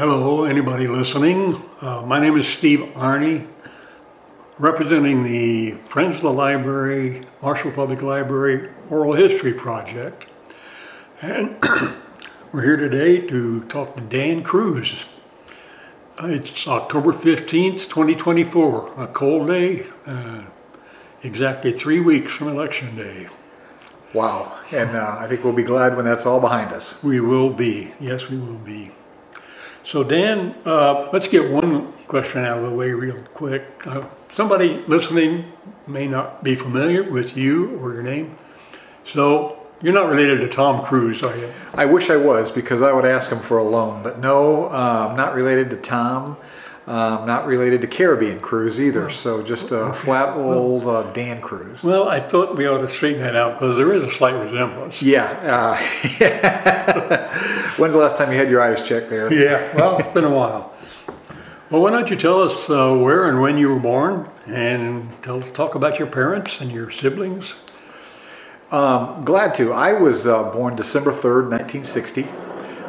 Hello, anybody listening? Uh, my name is Steve Arney, representing the Friends of the Library, Marshall Public Library Oral History Project. And we're here today to talk to Dan Crews. Uh, it's October 15th, 2024, a cold day, uh, exactly three weeks from Election Day. Wow. And uh, I think we'll be glad when that's all behind us. We will be, yes, we will be. So Dan, uh, let's get one question out of the way real quick. Uh, somebody listening may not be familiar with you or your name. So you're not related to Tom Cruise, are you? I wish I was because I would ask him for a loan, but no, uh, I'm not related to Tom. Um, not related to Caribbean Crews either, so just a flat old uh, Dan Cruise. Well, I thought we ought to straighten that out because there is a slight resemblance. Yeah. Uh, When's the last time you had your eyes checked there? Yeah, well, it's been a while. Well, why don't you tell us uh, where and when you were born and tell, talk about your parents and your siblings? Um, glad to. I was uh, born December 3rd, 1960.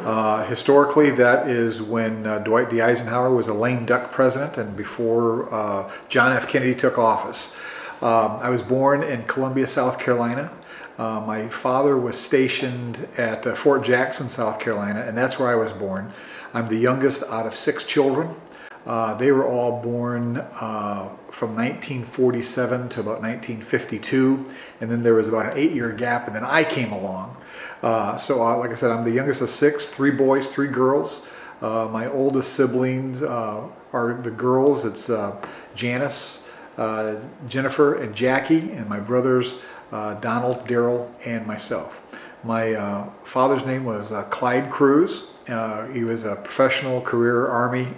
Uh, historically, that is when uh, Dwight D. Eisenhower was a lame duck president and before uh, John F. Kennedy took office. Um, I was born in Columbia, South Carolina. Uh, my father was stationed at uh, Fort Jackson, South Carolina, and that's where I was born. I'm the youngest out of six children. They were all born from 1947 to about 1952, and then there was about an eight-year gap, and then I came along. Uh, so, uh, like I said, I'm the youngest of six, three boys, three girls. Uh, my oldest siblings uh, are the girls. It's uh, Janice, uh, Jennifer, and Jackie, and my brothers Donald, Daryl, and myself. My father's name was Clyde Crews. he was a professional career Army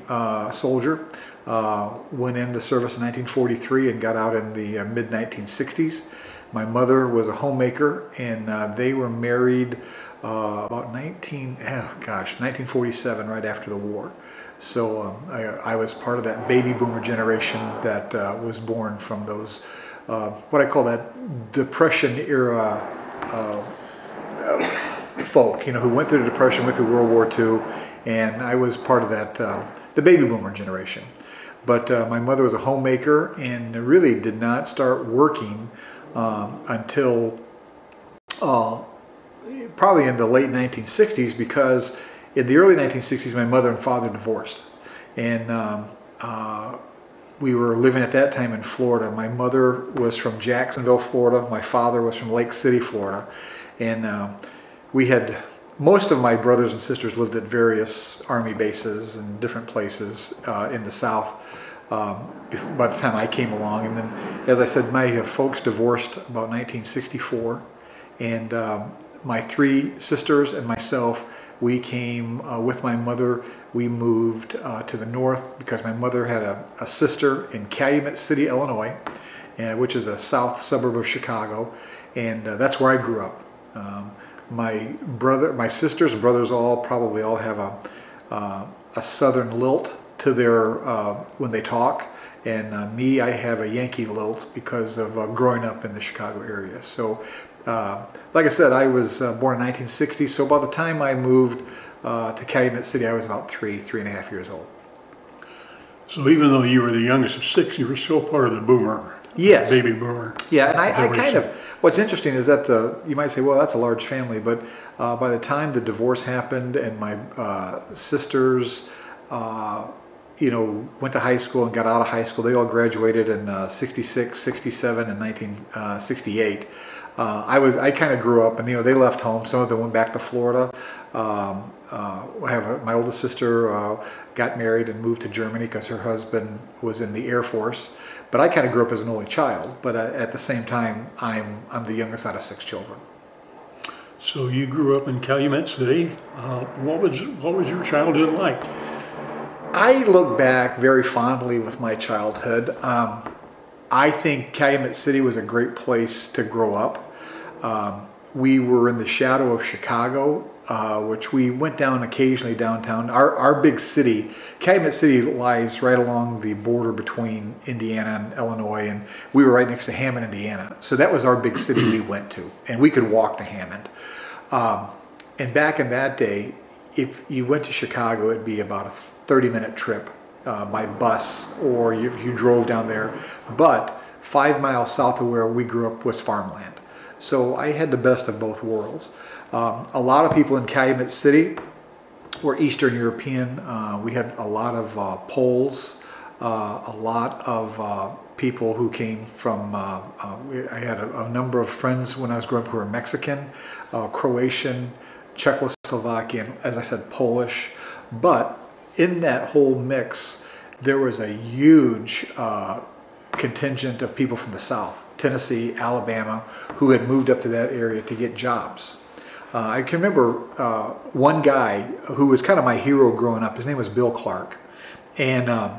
soldier. went into service in 1943 and got out in the mid 1960s. My mother was a homemaker, and uh, they were married uh, about 19, oh gosh, 1947, right after the war. So um, I, I, was part of that baby boomer generation that uh, was born from those, uh, what I call that Depression era uh, folk, you know, who went through the Depression, went through World War II, and I was part of that, um, the baby boomer generation. But uh, my mother was a homemaker and really did not start working um, until uh, probably in the late 1960s because in the early 1960s my mother and father divorced and um, uh, we were living at that time in Florida. My mother was from Jacksonville, Florida. My father was from Lake City, Florida. And um, we had, most of my brothers and sisters lived at various Army bases and different places uh, in the South um, by the time I came along. And then, as I said, my uh, folks divorced about 1964, and um, my three sisters and myself, we came uh, with my mother. We moved uh, to the north because my mother had a, a sister in Calumet City, Illinois, uh, which is a south suburb of Chicago, and uh, that's where I grew up. Um, my brother, my sisters and brothers all probably all have a uh, a southern lilt to their uh, when they talk. And uh, me, I have a Yankee lilt because of uh, growing up in the Chicago area. So, uh, like I said, I was uh, born in 1960. So by the time I moved uh, to Calumet City, I was about three, three and a half years old. So even though you were the youngest of six, you were still part of the boomer. Yes. Baby boomer. Yeah, and I, I kind of, what's interesting is that uh, you might say, well, that's a large family, but uh, by the time the divorce happened and my uh, sisters, uh, you know, went to high school and got out of high school. They all graduated in uh, 66, 67, and 1968. Uh, uh, I was I kind of grew up, and you know, they left home. Some of them went back to Florida. Um, uh, I have a, my oldest sister uh, got married and moved to Germany because her husband was in the Air Force. But I kind of grew up as an only child. But uh, at the same time, I'm I'm the youngest out of six children. So you grew up in Calumet City. what was what was your childhood like? I look back very fondly with my childhood. Um, I think Calumet City was a great place to grow up. Um, we were in the shadow of Chicago, uh, which we went down occasionally downtown. Our, our big city, Calumet City, lies right along the border between Indiana and Illinois, and we were right next to Hammond, Indiana. So that was our big city we went to, and we could walk to Hammond. Um, and back in that day, if you went to Chicago, it'd be about a 30 minute trip uh, by bus or you, you drove down there. But five miles south of where we grew up was farmland. So I had the best of both worlds. Um, a lot of people in Calumet City were Eastern European. Uh, we had a lot of uh, Poles, uh, a lot of uh, people who came from, uh, uh, I had a, a, number of friends when I was growing up who were Mexican, Croatian, Czechoslovakian, as I said, Polish. But in that whole mix, there was a huge contingent of people from the South, Tennessee, Alabama, who had moved up to that area to get jobs. Uh, I can remember uh, one guy who was kind of my hero growing up. His name was Bill Clark. And um,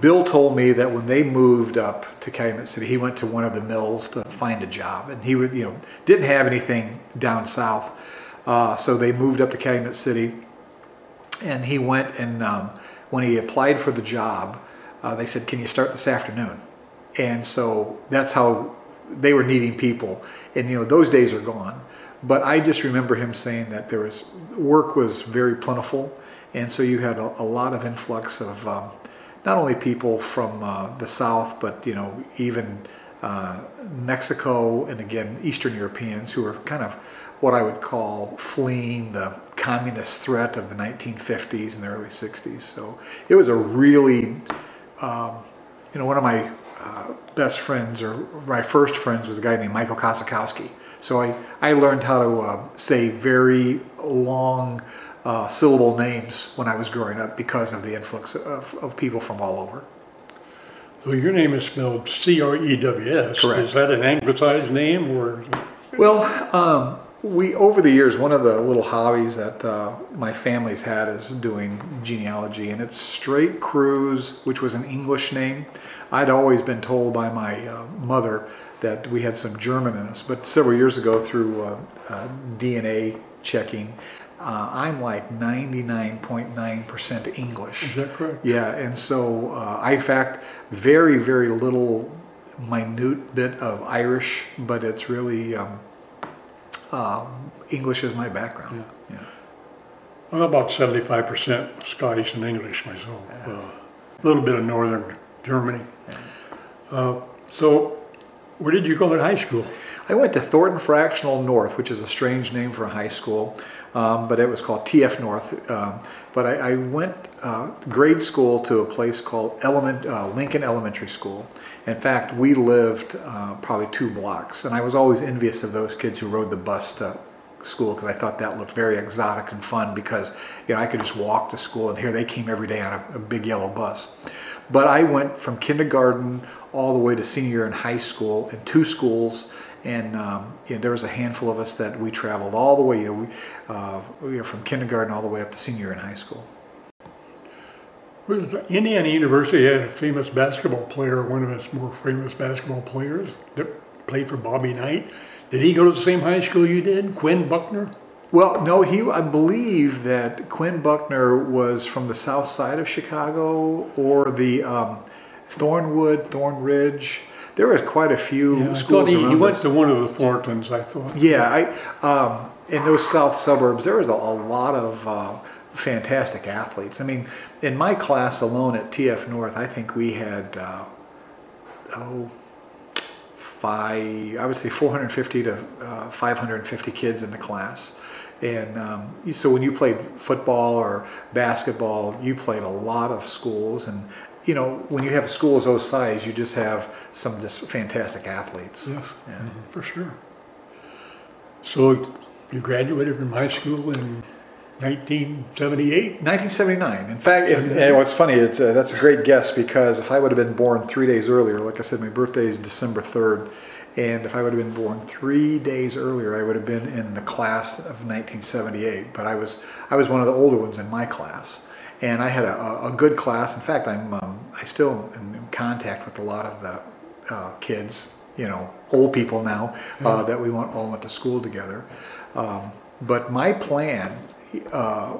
Bill told me that when they moved up to Calumet City, he went to one of the mills to find a job. And he would, you know, didn't have anything down south. Uh, so they moved up to Calumet City. And he went and um, when he applied for the job, uh, they said, Can you start this afternoon? And so that's how they were needing people. And, you know, those days are gone. But I just remember him saying that there was work was very plentiful, and so you had a, a lot of influx of um, not only people from uh, the south, but you know even uh, Mexico and again Eastern Europeans who were kind of what I would call fleeing the communist threat of the 1950s and the early 60s. So it was a really, um, you know, one of my uh, best friends or my first friends was a guy named Michael Kosakowski so I, I learned how to uh, say very long uh, syllable names when I was growing up because of the influx of, of people from all over. Well, your name is spelled C-R-E-W-S. Correct. Is that an anglicized name or? Well, um, we over the years, one of the little hobbies that uh, my family's had is doing genealogy, and it's Straight Crews, which was an English name. I'd always been told by my uh, mother that we had some German in us. But several years ago, through uh, uh, DNA checking, uh, I'm like 99.9% English. Is that correct? Yeah, and so uh, I, in fact, very, very little minute bit of Irish, but it's really um, um English is my background. Yeah. yeah. Well, about 75% Scottish and English myself. Uh, a little bit of Northern Germany. Uh, so where did you go to high school? I went to Thornton Fractional North, which is a strange name for a high school, um, but it was called TF North. Um, but I, I went uh, grade school to a place called Element, uh, Lincoln Elementary School. In fact, we lived uh, probably two blocks, and I was always envious of those kids who rode the bus to school because I thought that looked very exotic and fun because you know I could just walk to school and here they came every day on a, a big yellow bus. But I went from kindergarten all the way to senior in high school in two schools. And um, you know, there was a handful of us that we traveled all the way, you know, we, uh, from kindergarten all the way up to senior in high school. Was Indiana University had a famous basketball player, one of its more famous basketball players that played for Bobby Knight. Did he go to the same high school you did, Quinn Buckner? Well, no, he. I believe that Quinn Buckner was from the south side of Chicago or the um, Thornwood, Thornridge. There were quite a few yeah, schools. he, he went to one of the Thorntons, I thought. Yeah, I um, in those south suburbs, there was a, a lot of uh, fantastic athletes. I mean, in my class alone at TF North, I think we had uh, oh five, I would say 450 to uh, 550 kids in the class. And um, so when you played football or basketball, you played a lot of schools, and you know, when you have schools those size, you just have some just fantastic athletes. Yes, yeah. mm-hmm, for sure. So you graduated from high school in 1978? 1979. In fact, and, and what's funny, it's, uh, that's a great guess because if I would have been born three days earlier, like I said, my birthday is December 3rd, and if I would have been born three days earlier, I would have been in the class of 1978. But I was I was one of the older ones in my class and I had a, a good class. In fact, I'm um, I still am in contact with a lot of the uh, kids, you know, old people now uh, that we went all went to school together. Um, but my plan uh,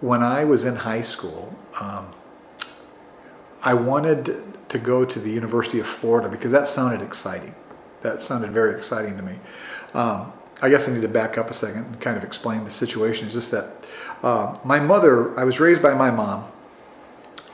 when I was in high school, um, I wanted to go to the University of Florida because that sounded exciting. That sounded very exciting to me. Um, I guess I need to back up a second and kind of explain the situation. It's just that uh, my mother, I was raised by my mom,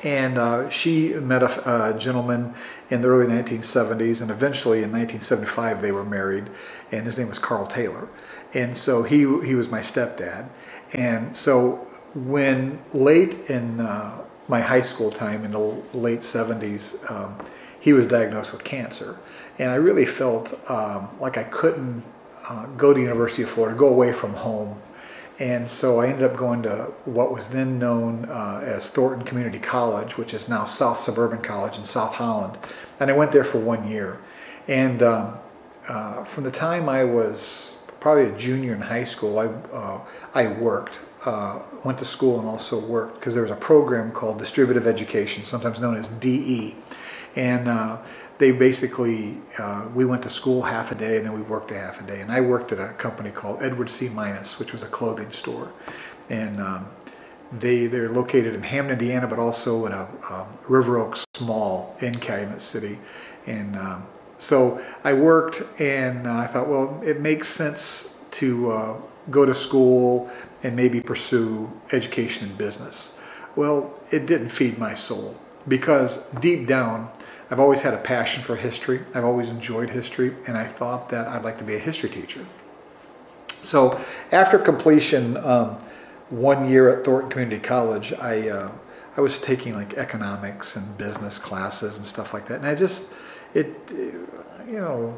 and uh, she met a, a, gentleman in the early 1970s, and eventually in 1975 they were married, and his name was Carl Taylor. And so he, he was my stepdad. And so when late in uh, my high school time, in the late 70s, um, he was diagnosed with cancer. And I really felt um, like I couldn't uh, go to University of Florida, go away from home and so I ended up going to what was then known uh, as Thornton Community College, which is now South Suburban College in South Holland. And I went there for one year. And um, uh, from the time I was probably a junior in high school, I, uh, I worked, uh, went to school and also worked because there was a program called Distributive Education, sometimes known as DE. And uh, they basically, uh, we went to school half a day and then we worked a half a day. And I worked at a company called Edward C. Minas, which was a clothing store. And um, they, they're located in Hammond, Indiana, but also in a um, River Oaks Mall in Calumet City. And um, so I worked and I thought, well, it makes sense to uh, go to school and maybe pursue education and business. Well, it didn't feed my soul because deep down, I've always had a passion for history. I've always enjoyed history, and I thought that I'd like to be a history teacher. So after completion, um, one year at Thornton Community College, I uh, I was taking like economics and business classes and stuff like that, and I just it you know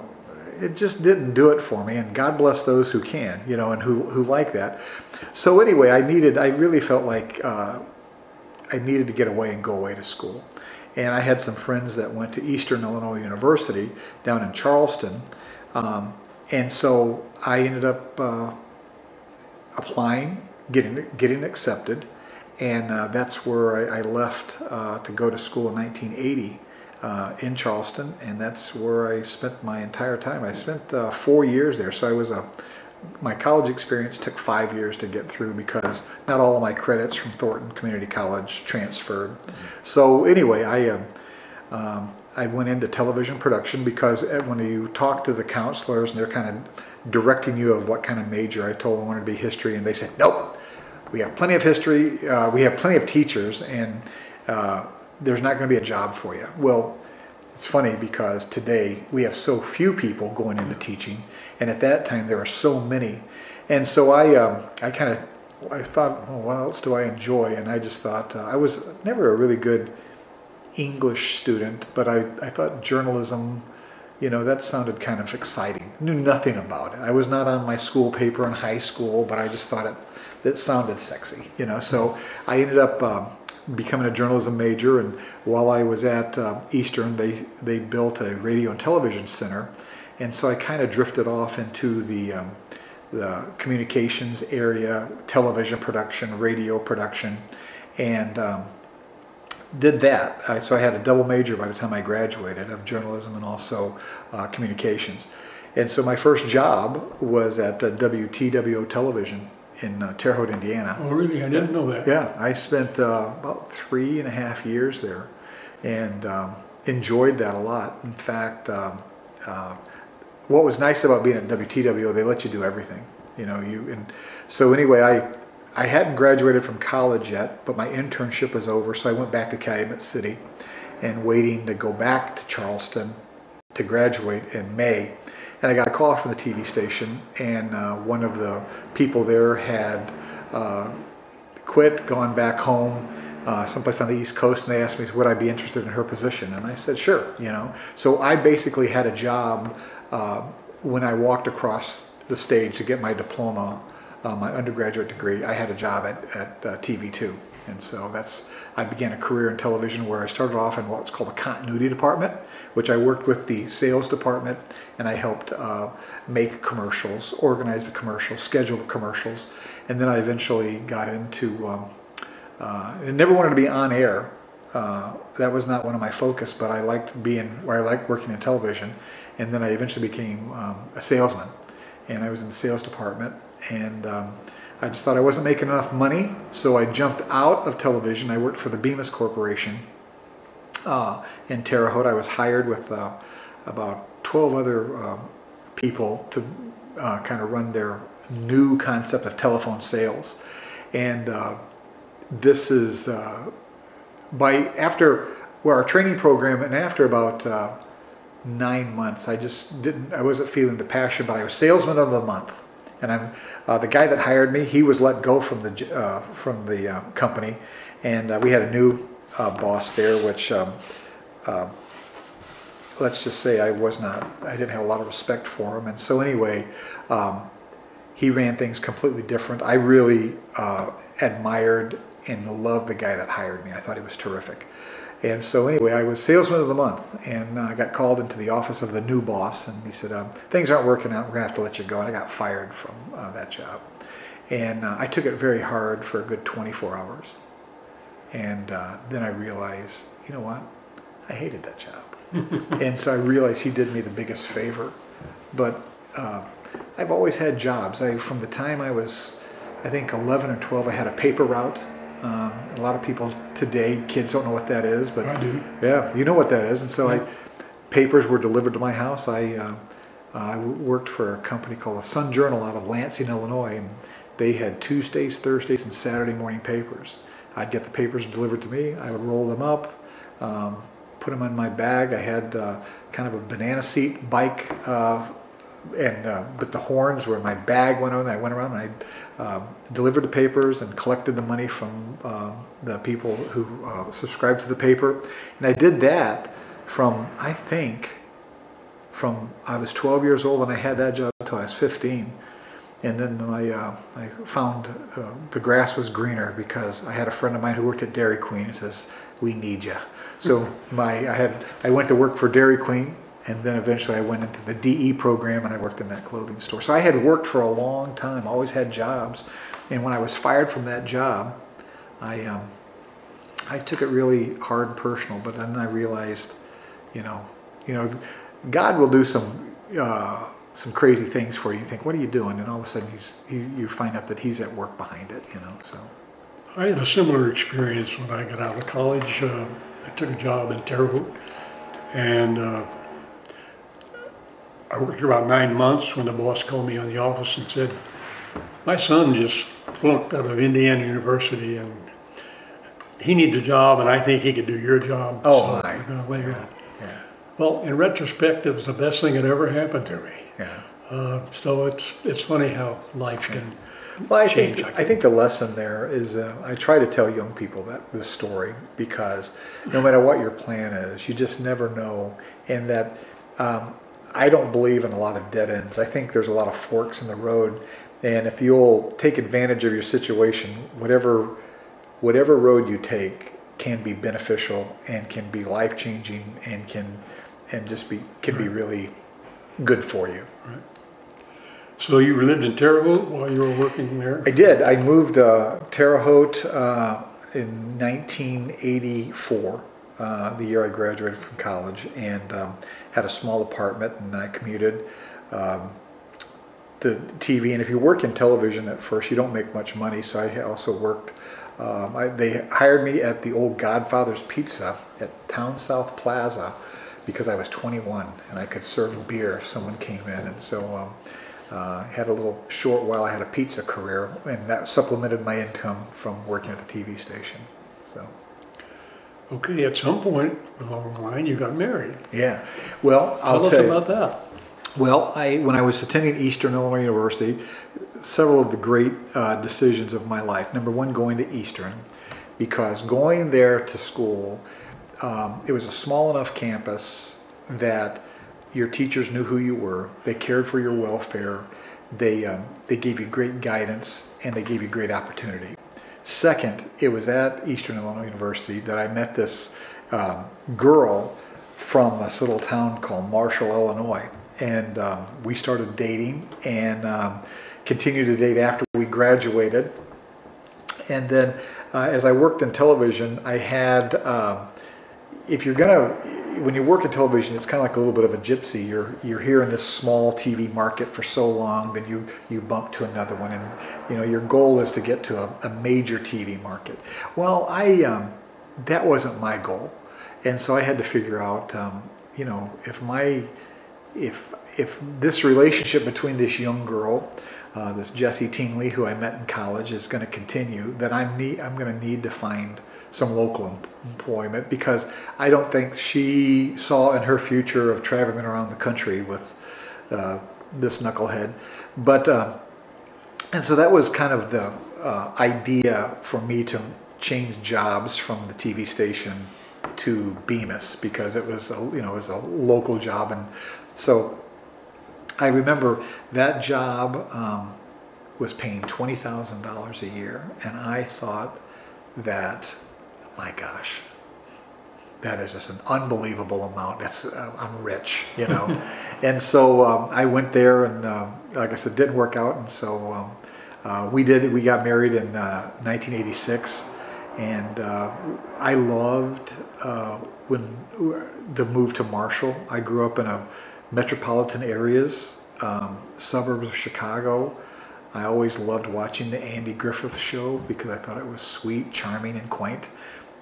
it just didn't do it for me. And God bless those who can, you know, and who who like that. So anyway, I needed. I really felt like uh, I needed to get away and go away to school. And I had some friends that went to Eastern Illinois University down in Charleston. Um, and so I ended up uh, applying, getting, getting accepted. And uh, that's where I, I left uh, to go to school in 1980 uh, in Charleston. And that's where I spent my entire time. I spent uh, four years there. So I was a my college experience took five years to get through because not all of my credits from Thornton Community College transferred. So anyway, I um, um, I went into television production because uh, when you talk to the counselors and they're kind of directing you of what kind of major, I told them I wanted to be history, and they said nope. We have plenty of history. Uh, we have plenty of teachers, and uh, there's not going to be a job for you. Well, it's funny because today we have so few people going into teaching, and at that time there are so many. And so I, um, I kind of, I thought, well, what else do I enjoy? And I just thought uh, I was never a really good English student, but I, I thought journalism, you know, that sounded kind of exciting. Knew nothing about it. I was not on my school paper in high school, but I just thought it, it sounded sexy, you know. So I ended up. Um, becoming a journalism major. And while I was at uh, Eastern, they, they built a radio and television center. And so I kind of drifted off into the, um, the communications area, television production, radio production, and um, did that. I, so I had a double major by the time I graduated of journalism and also uh, communications. And so my first job was at uh, WTWO Television in uh, Terre Haute, Indiana. Oh, really? I didn't know that. Yeah, I spent uh, about three and a half years there, and um, enjoyed that a lot. In fact, um, uh, what was nice about being at WTWO, they let you do everything. You know, you and so anyway, I I hadn't graduated from college yet, but my internship was over, so I went back to Calumet City, and waiting to go back to Charleston to graduate in May and I got a call from the TV station, and uh, one of the people there had uh, quit, gone back home, uh, someplace on the East Coast, and they asked me would I be interested in her position, and I said sure, you know. So I basically had a job uh, when I walked across the stage to get my diploma, uh, my undergraduate degree. I had a job at, at uh, TV2. And so that's, I began a career in television where I started off in what's called a continuity department, which I worked with the sales department and I helped uh, make commercials, organize the commercials, schedule the commercials. And then I eventually got into, um, uh, I never wanted to be on air. Uh, that was not one of my focus, but I liked being where I liked working in television. And then I eventually became um, a salesman and I was in the sales department and um, I just thought I wasn't making enough money, so I jumped out of television. I worked for the Bemis Corporation uh, in Terre Haute. I was hired with uh, about 12 other uh, people to uh, kind of run their new concept of telephone sales. And uh, this is uh, by after well, our training program, and after about uh, nine months, I just didn't, I wasn't feeling the passion, but I was salesman of the month. And I'm uh, the guy that hired me. He was let go from the from the company, and we had a new boss there, which um, let's just say I was not. I didn't have a lot of respect for him, and so anyway, um, he ran things completely different. I really uh, admired and loved the guy that hired me. I thought he was terrific. And so anyway, I was salesman of the month, and uh, I got called into the office of the new boss, and he said, um, "Things aren't working out. We're gonna have to let you go." And I got fired from uh, that job, and uh, I took it very hard for a good 24 hours, and uh, then I realized, you know what, I hated that job, and so I realized he did me the biggest favor. But uh, I've always had jobs. I from the time I was, I think 11 or 12, I had a paper route um, a lot of people today, kids don't know what that is, but I do. yeah, you know what that is. And so I, papers were delivered to my house. I, uh, I worked for a company called the Sun Journal out of Lansing, Illinois, and they had Tuesdays, Thursdays, and Saturday morning papers. I'd get the papers delivered to me. I would roll them up, um, put them in my bag. I had uh, kind of a banana seat bike uh, and uh, but the horns were in my bag went on. I went around and I uh, delivered the papers and collected the money from uh, the people who uh, subscribed to the paper, and I did that from I think from I was 12 years old and I had that job until I was 15. And then I, uh, I found uh, the grass was greener because I had a friend of mine who worked at Dairy Queen and says, we need you. So my, I, had, I went to work for Dairy Queen and then eventually I went into the DE program and I worked in that clothing store. So I had worked for a long time, always had jobs. And when I was fired from that job, I, um, I took it really hard and personal, but then I realized, you know, you know, God will do some, uh, some crazy things for you. You think, what are you doing? And all of a sudden he's, he, you find out that he's at work behind it, you know, so. I had a similar experience when I got out of college. Uh, I took a job in Terre Haute, and uh, I worked here about nine months when the boss called me in the office and said, my son just flunked out of Indiana University and he needs a job and I think he could do your job. Oh, so my. we're gonna lay you off." Yeah, Well, in retrospect, it was the best thing that ever happened to me. yeah. Uh, so it's, it's funny how life can, Well, I think change, I I think the lesson there is uh, I try to tell young people that this story because no matter what your plan is, you just never know, and that um, I don't believe in a lot of dead ends. I think there's a lot of forks in the road, and if you'll take advantage of your situation, whatever whatever road you take can be beneficial and can be life changing and can and just be can be really good for you. So you lived in Terre Haute while you were working there? I did. I moved uh, Terre Haute uh, in 1984, uh, the year I graduated from college, and um, had a small apartment, and I commuted. Um, the TV, and if you work in television at first, you don't make much money. So I also worked. Um, I, they hired me at the old Godfather's Pizza at Town South Plaza because I was 21 and I could serve beer if someone came in. And so um, uh, had a little short while I had a pizza career, and that supplemented my income from working at the TV station. So Okay, at some point along the line, you got married. yeah, well, I'll Tell us tell you. about that. Well, I, when I was attending Eastern Illinois University, several of the great uh, decisions of my life. Number one, going to Eastern, because going there to school, um, it was a small enough campus that your teachers knew who you were. They cared for your welfare. They um, they gave you great guidance and they gave you great opportunity. Second, it was at Eastern Illinois University that I met this um, girl from this little town called Marshall, Illinois. And um, we started dating and um, continued to date after we graduated. And then uh, as I worked in television, I had, um, if you're gonna, when you work in television, it's kind of like a little bit of a gypsy. You're you're here in this small TV market for so long, then you you bump to another one, and you know your goal is to get to a, a major TV market. Well, I um, that wasn't my goal, and so I had to figure out, um, you know, if my if if this relationship between this young girl, uh, this Jessie Tingley, who I met in college, is going to continue, then I'm need I'm going to need to find some local em- employment because I don't think she saw in her future of traveling around the country with uh, this knucklehead. But uh, and so that was kind of the uh, idea for me to change jobs from the TV station to Bemis because it was a, you know it was a local job and so I remember that job um, was paying twenty thousand dollars a year and I thought that my gosh that is just an unbelievable amount that's uh, I'm rich you know and so um, I went there and um, like I said didn't work out and so um, uh, we did we got married in uh, 1986 and uh, I loved uh, when the move to Marshall. I grew up in a metropolitan areas, um, suburbs of Chicago. I always loved watching the Andy Griffith show because I thought it was sweet, charming, and quaint.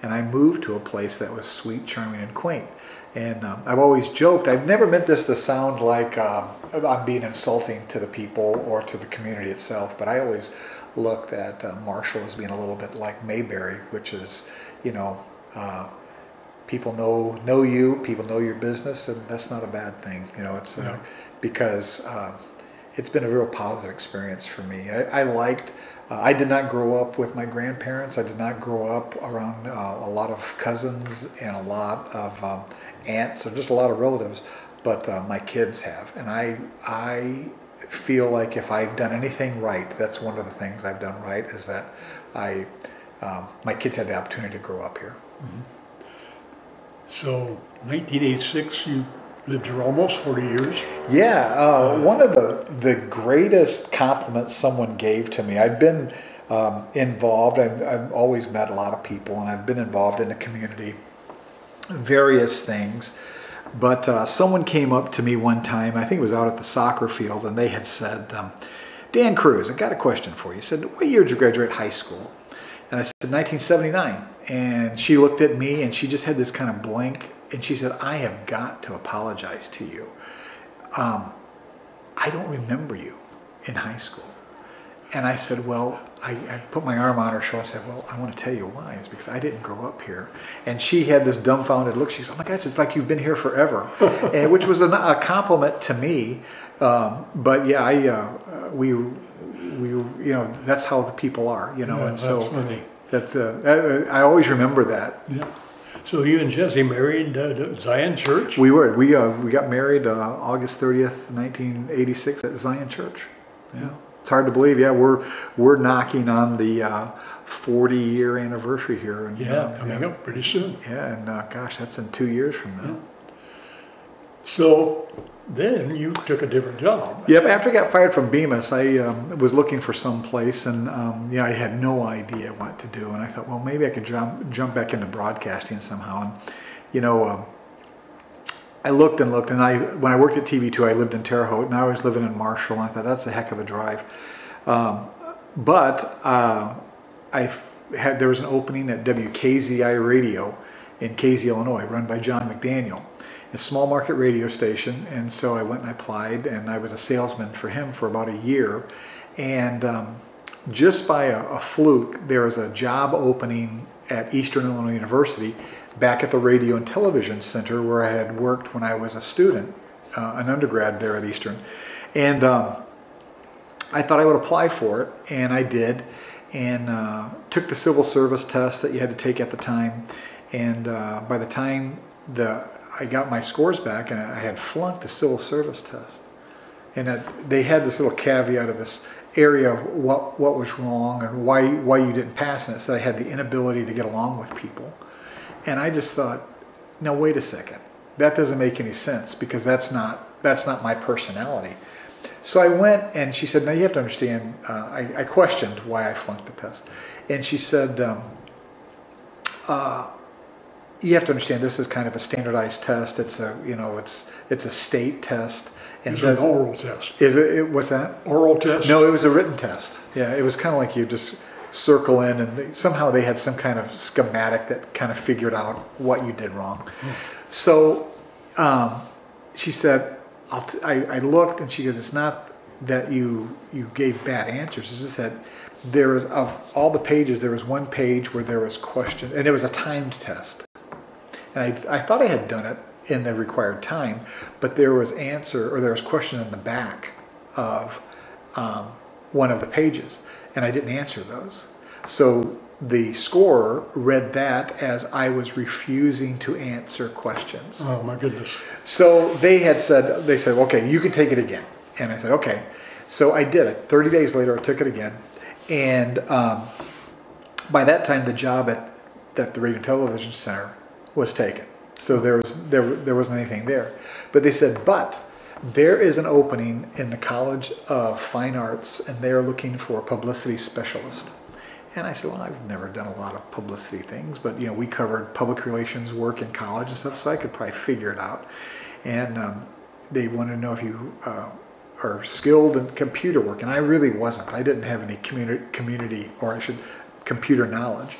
And I moved to a place that was sweet, charming, and quaint. And um, I've always joked, I've never meant this to sound like um, I'm being insulting to the people or to the community itself, but I always looked at uh, Marshall as being a little bit like Mayberry, which is, you know, uh, people know know you, people know your business, and that's not a bad thing. You know, it's uh, because uh, it's been a real positive experience for me. I, I liked. Uh, I did not grow up with my grandparents. I did not grow up around uh, a lot of cousins and a lot of um, aunts or just a lot of relatives, but my kids have, and I I feel like if I've done anything right, that's one of the things I've done right is that I, um, my kids had the opportunity to grow up here. Mm-hmm. So, 1986, you lived here almost 40 years. Yeah, uh, one of the the greatest compliments someone gave to me. I've been um, involved. I've, I've always met a lot of people, and I've been involved in the community, various things. But uh, someone came up to me one time, I think it was out at the soccer field, and they had said, um, Dan Crews, I got a question for you. He said, What year did you graduate high school? And I said, 1979. And she looked at me and she just had this kind of blank, and she said, I have got to apologize to you. Um, I don't remember you in high school. And I said, Well, I, I, put my arm on her shoulder and said, Well, I want to tell you why. It's because I didn't grow up here. And she had this dumbfounded look. She said, Oh my gosh, it's like you've been here forever. and which was a, a compliment to me. Um, but yeah, I, uh, we, we, you know, that's how the people are, you know. Yeah, and that's so funny. that's, uh, I, I always remember that. Yeah. So you and Jesse married uh, Zion Church? We were. We, uh, we got married uh, August 30th, 1986 at Zion Church. Yeah. It's hard to believe. Yeah, we're we're knocking on the uh, 40 year anniversary here. And, yeah, coming yeah. up pretty soon. Yeah, and uh, gosh, that's in two years from now. So then you took a different job. Yep. After I got fired from Bemis, I um, was looking for some place, and um, yeah, I had no idea what to do. And I thought, well, maybe I could jump jump back into broadcasting somehow. And you know, um, I looked and looked, and I when I worked at TV2, I lived in Terre Haute, and I was living in Marshall. And I thought that's a heck of a drive. Um, but uh, I had there was an opening at WKZI Radio in Casey, Illinois, run by John McDaniel, a small market radio station. And so I went and I applied, and I was a salesman for him for about a year. And um, just by a, a fluke, there was a job opening at Eastern Illinois University back at the Radio and Television Center where I had worked when I was a student, uh, an undergrad there at Eastern. And um, I thought I would apply for it, and I did, and uh, took the civil service test that you had to take at the time. And uh, by the time the I got my scores back, and I had flunked the civil service test. And it, they had this little caveat of this area of what what was wrong and why why you didn't pass, and it said I had the inability to get along with people. And I just thought, now wait a second, that doesn't make any sense because that's not that's not my personality. So I went and she said, now you have to understand. Uh, I, I, questioned why I flunked the test, and she said, um, uh, you have to understand this is kind of a standardized test. It's a you know it's it's a state test. And it was an oral test. It, it, what's that? Oral test. No, it was a written test. Yeah, it was kind of like you just circle in, and they, somehow they had some kind of schematic that kind of figured out what you did wrong. So um, she said, I'll t- I, I looked and she goes, it's not that you you gave bad answers. It's just that there was of all the pages, there was one page where there was question, and it was a timed test. And I, I thought I had done it in the required time, but there was answer or there was question in the back of um, one of the pages, and I didn't answer those. So the scorer read that as I was refusing to answer questions. Oh, my goodness. So they had said, they said, okay, you can take it again. And I said, okay. So I did it. 30 days later, I took it again. And um, by that time, the job at, at the Radio Television Center was taken. So there was there there wasn't anything there. But they said, but there is an opening in the College of Fine Arts, and they are looking for a publicity specialist. And I said, well, I've never done a lot of publicity things, but you know, we covered public relations work in college and stuff, so I could probably figure it out. And um, they wanted to know if you uh, are skilled in computer work, and I really wasn't. I didn't have any community, community or I should, computer knowledge.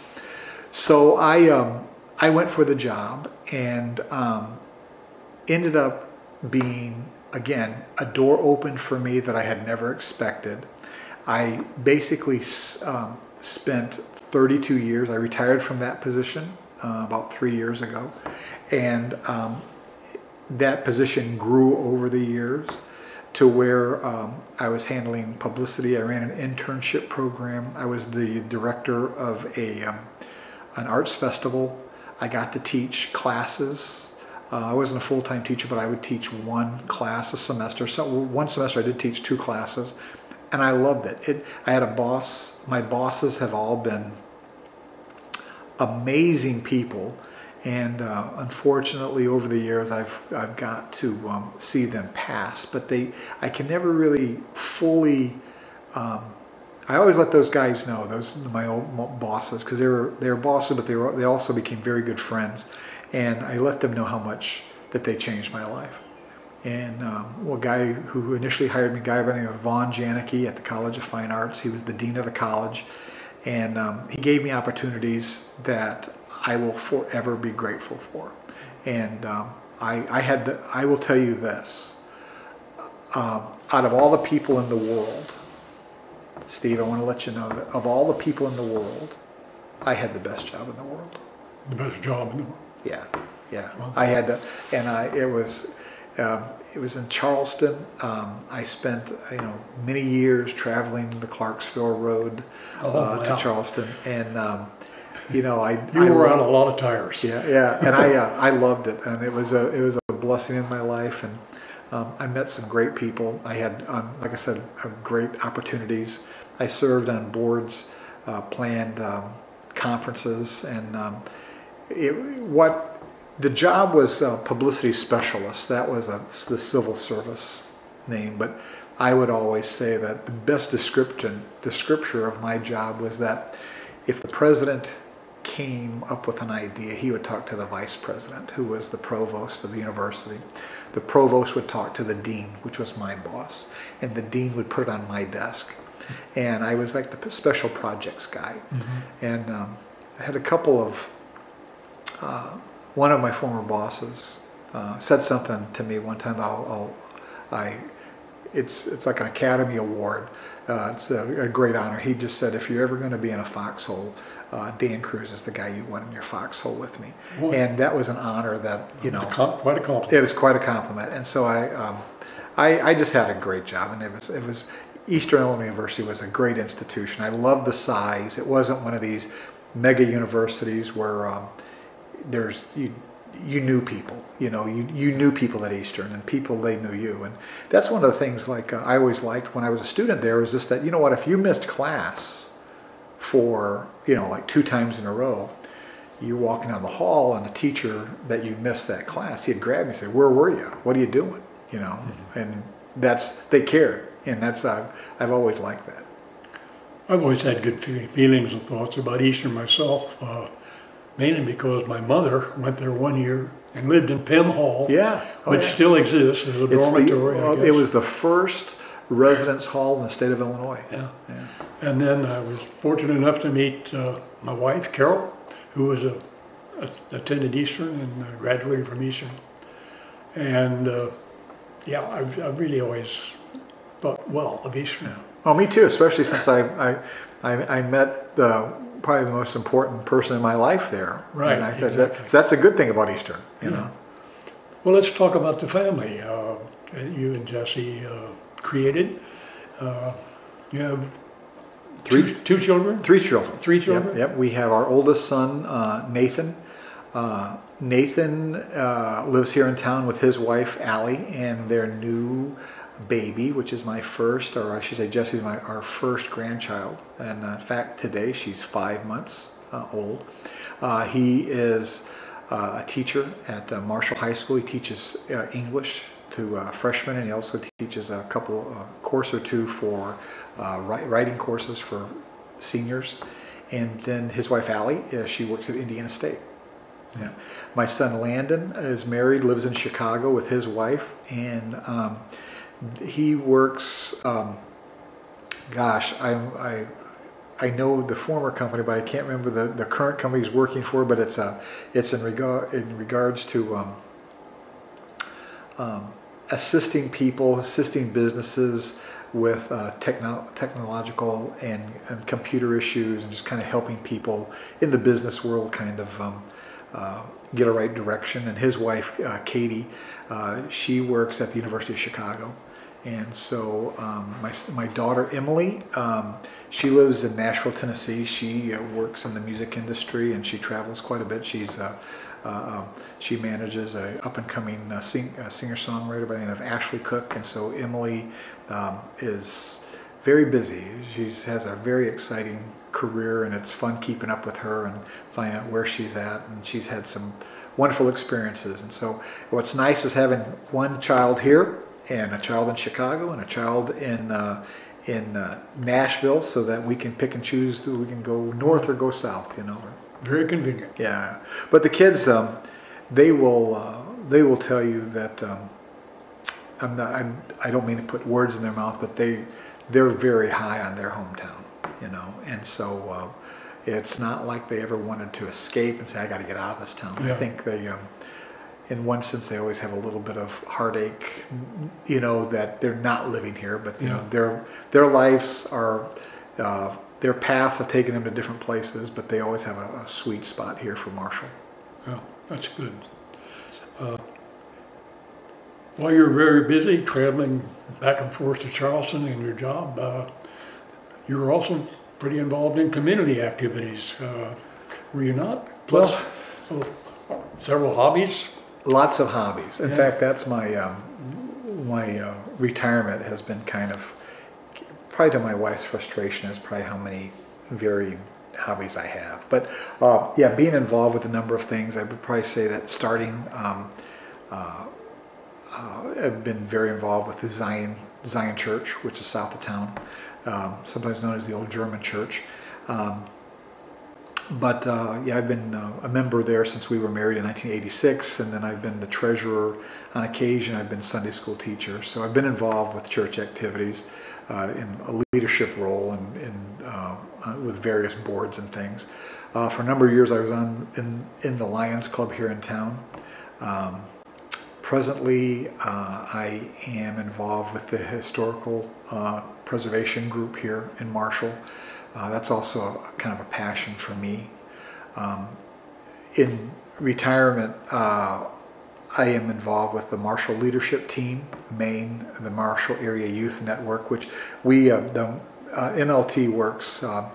So I, um, I went for the job and um, ended up being, again, a door opened for me that I had never expected. I basically um, spent 32 years. I retired from that position uh, about three years ago, and um, that position grew over the years to where um, I was handling publicity. I ran an internship program. I was the director of a um, an arts festival. I got to teach classes. Uh, I wasn't a full-time teacher, but I would teach one class a semester. So one semester I did teach two classes and I loved it. it. I had a boss. My bosses have all been amazing people, and uh, unfortunately, over the years, I've I've got to um, see them pass. But they, I can never really fully. Um, I always let those guys know, those my old bosses, because they were they were bosses, but they were they also became very good friends, and I let them know how much that they changed my life. And um, well, guy who initially hired me, guy by the name of Vaughn Jaenike at the College of Fine Arts. He was the dean of the college, and um, he gave me opportunities that I will forever be grateful for. And um, I, I, had, the, I will tell you this: um, out of all the people in the world, Steve, I want to let you know that of all the people in the world, I had the best job in the world. The best job in the world. Yeah, yeah. I had the, and I it was um, it was in Charleston. Um, I spent you know many years traveling the Clarksville Road oh, uh, wow. to Charleston, and um, you know I you I were on a lot of tires. Yeah, yeah, and I uh, I loved it, and it was a it was a blessing in my life, and um, I met some great people. I had um, like I said, great opportunities. I served on boards, uh, planned um, conferences, and it, what the job was a publicity specialist. That was a, the civil service name, but I would always say that the best description, descriptor of my job was that if the president came up with an idea, he would talk to the vice president, who was the provost of the university. The provost would talk to the dean, which was my boss, and the dean would put it on my desk. And I was like the special projects guy. Mm-hmm. And um, I had a couple of uh, one of my former bosses uh, said something to me one time. I'll, I'll, I, it's it's like an Academy Award. Uh, it's a, a, great honor. He just said, if you're ever going to be in a foxhole, uh, Dan Crews is the guy you want in your foxhole with me. Boy. And that was an honor that you know. quite a compliment. It was quite a compliment, and so I, um, I, I just had a great job, and it was it was. Eastern Illinois University was a great institution. I loved the size. It wasn't one of these mega universities where um, there's you you knew people you know you, you knew people at eastern and people they knew you and that's one of the things like uh, i always liked when i was a student there was just that you know what if you missed class for you know like two times in a row you're walking down the hall and a teacher that you missed that class he'd grab you and say where were you what are you doing you know mm-hmm. and that's they cared and that's i've, I've always liked that i've always had good feelings and thoughts about eastern myself uh, mainly because my mother went there one year and lived in Pem Hall, yeah, oh, which yeah. still exists as a it's dormitory. The, well, it was the first residence hall in the state of Illinois. Yeah. yeah. And then I was fortunate enough to meet uh, my wife, Carol, who was a, a attended Eastern and graduated from Eastern. And uh, yeah, I, I really always thought well of. Well, me too, especially since I, I, I, I met the probably the most important person in my life there. Right, And I said exactly. that, so that's a good thing about Eastern, you Yeah. know. Well, let's talk about the family uh, that you and Jesse uh, created. Uh, you have Three- two, two children. Three children. Three Yep, children? Yep, We have our oldest son, uh, Nathan. Uh, Nathan uh, lives here in town with his wife, Allie, and their new baby, which is my first, or I should say, Jesse's my our first grandchild. And uh, in fact, today she's five months uh, old. Uh, he is uh, a teacher at uh, Marshall High School. He teaches English to freshmen, and he also teaches a couple uh, course or two for writing courses for seniors. And then his wife Allie, she works at Indiana State. Yeah. My son Landon is married, lives in Chicago with his wife, and um, he works. Um, gosh, I, I I know the former company, but I can't remember the, the current company he's working for. But it's a it's in regard in regards to um, um, assisting people, assisting businesses with uh, techno- technological and, and computer issues, and just kind of helping people in the business world kind of um, uh, get a right direction. And his wife, uh, Katie, uh, she works at the University of Chicago. And so um, my, my daughter Emily, um, she lives in Nashville, Tennessee. She uh, works in the music industry and she travels quite a bit. She's uh, uh, um, she manages a up and coming uh, sing, uh, singer songwriter by the name of Ashley Cook. And so Emily um, is very busy. She has a very exciting career, and it's fun keeping up with her and finding out where she's at. And she's had some wonderful experiences. And so, what's nice is having one child here, and a child in Chicago, and a child in uh, in uh, Nashville, so that we can pick and choose. We can go north or go south. You know. Very convenient. Yeah, but the kids, um, they will uh, they will tell you that um, I'm not. I'm, I don't mean to put words in their mouth, but they they're very high on their hometown, you know, and so uh, it's not like they ever wanted to escape and say I got to get out of this town. I think they. Um, in one sense, they always have a little bit of heartache, you know, that they're not living here, but you know, their their lives are, uh, their paths have taken them to different places, but they always have a, a sweet spot here for Marshall. Yeah, that's good. Uh, while you're very busy traveling back and forth to Charleston in your job, uh, you were also pretty involved in community activities, uh, were you not? Plus, uh, several hobbies. Lots of hobbies. In Yeah. fact, that's my um, my uh, retirement has been kind of probably to my wife's frustration is probably how many varied hobbies I have. But uh, yeah, being involved with a number of things, I would probably say that starting. Um, uh, uh, I've been very involved with the Zion Zion Church, which is south of town, um, sometimes known as the Old German Church. Um, but uh, yeah, I've been uh, a member there since we were married in 1986, and then I've been the treasurer on occasion. I've been Sunday school teacher, so I've been involved with church activities uh, in a leadership role and uh, uh, with various boards and things. Uh, for a number of years, I was on in in the Lions Club here in town. Um, presently, I am involved with the historical preservation group here in Marshall. Uh, that's also a, kind of a passion for me. Um, in retirement, uh, I am involved with the Marshall Leadership Team, Maine, the Marshall Area Youth Network, which we, uh, the MLT works, uh,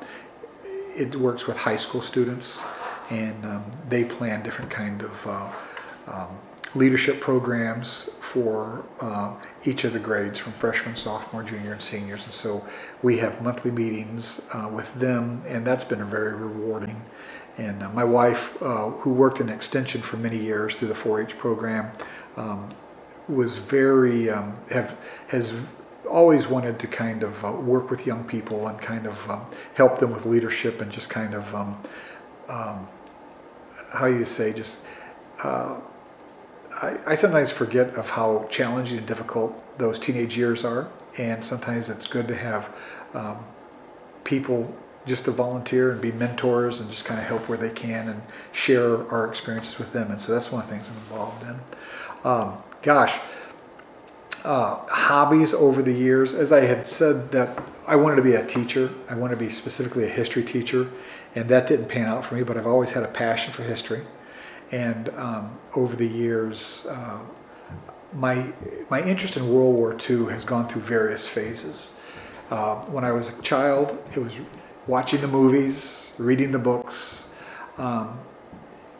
it works with high school students, and um, they plan different kind of uh, um, leadership programs for uh, each of the grades from freshman, sophomore, junior, and seniors. And so we have monthly meetings uh, with them, and that's been a very rewarding. And uh, my wife, uh, who worked in extension for many years through the 4-H program, um, was very um, have has always wanted to kind of uh, work with young people and kind of um, help them with leadership and just kind of um, um, how you say just uh, I, I sometimes forget of how challenging and difficult those teenage years are, and sometimes it's good to have um, people just to volunteer and be mentors and just kind of help where they can and share our experiences with them. And so that's one of the things I'm involved in. Um, gosh, uh, hobbies over the years, as I had said that I wanted to be a teacher. I wanted to be specifically a history teacher, and that didn't pan out for me. But I've always had a passion for history, and um, over the years, uh, my my interest in World War II has gone through various phases. Uh, when I was a child, it was watching the movies, reading the books. Um,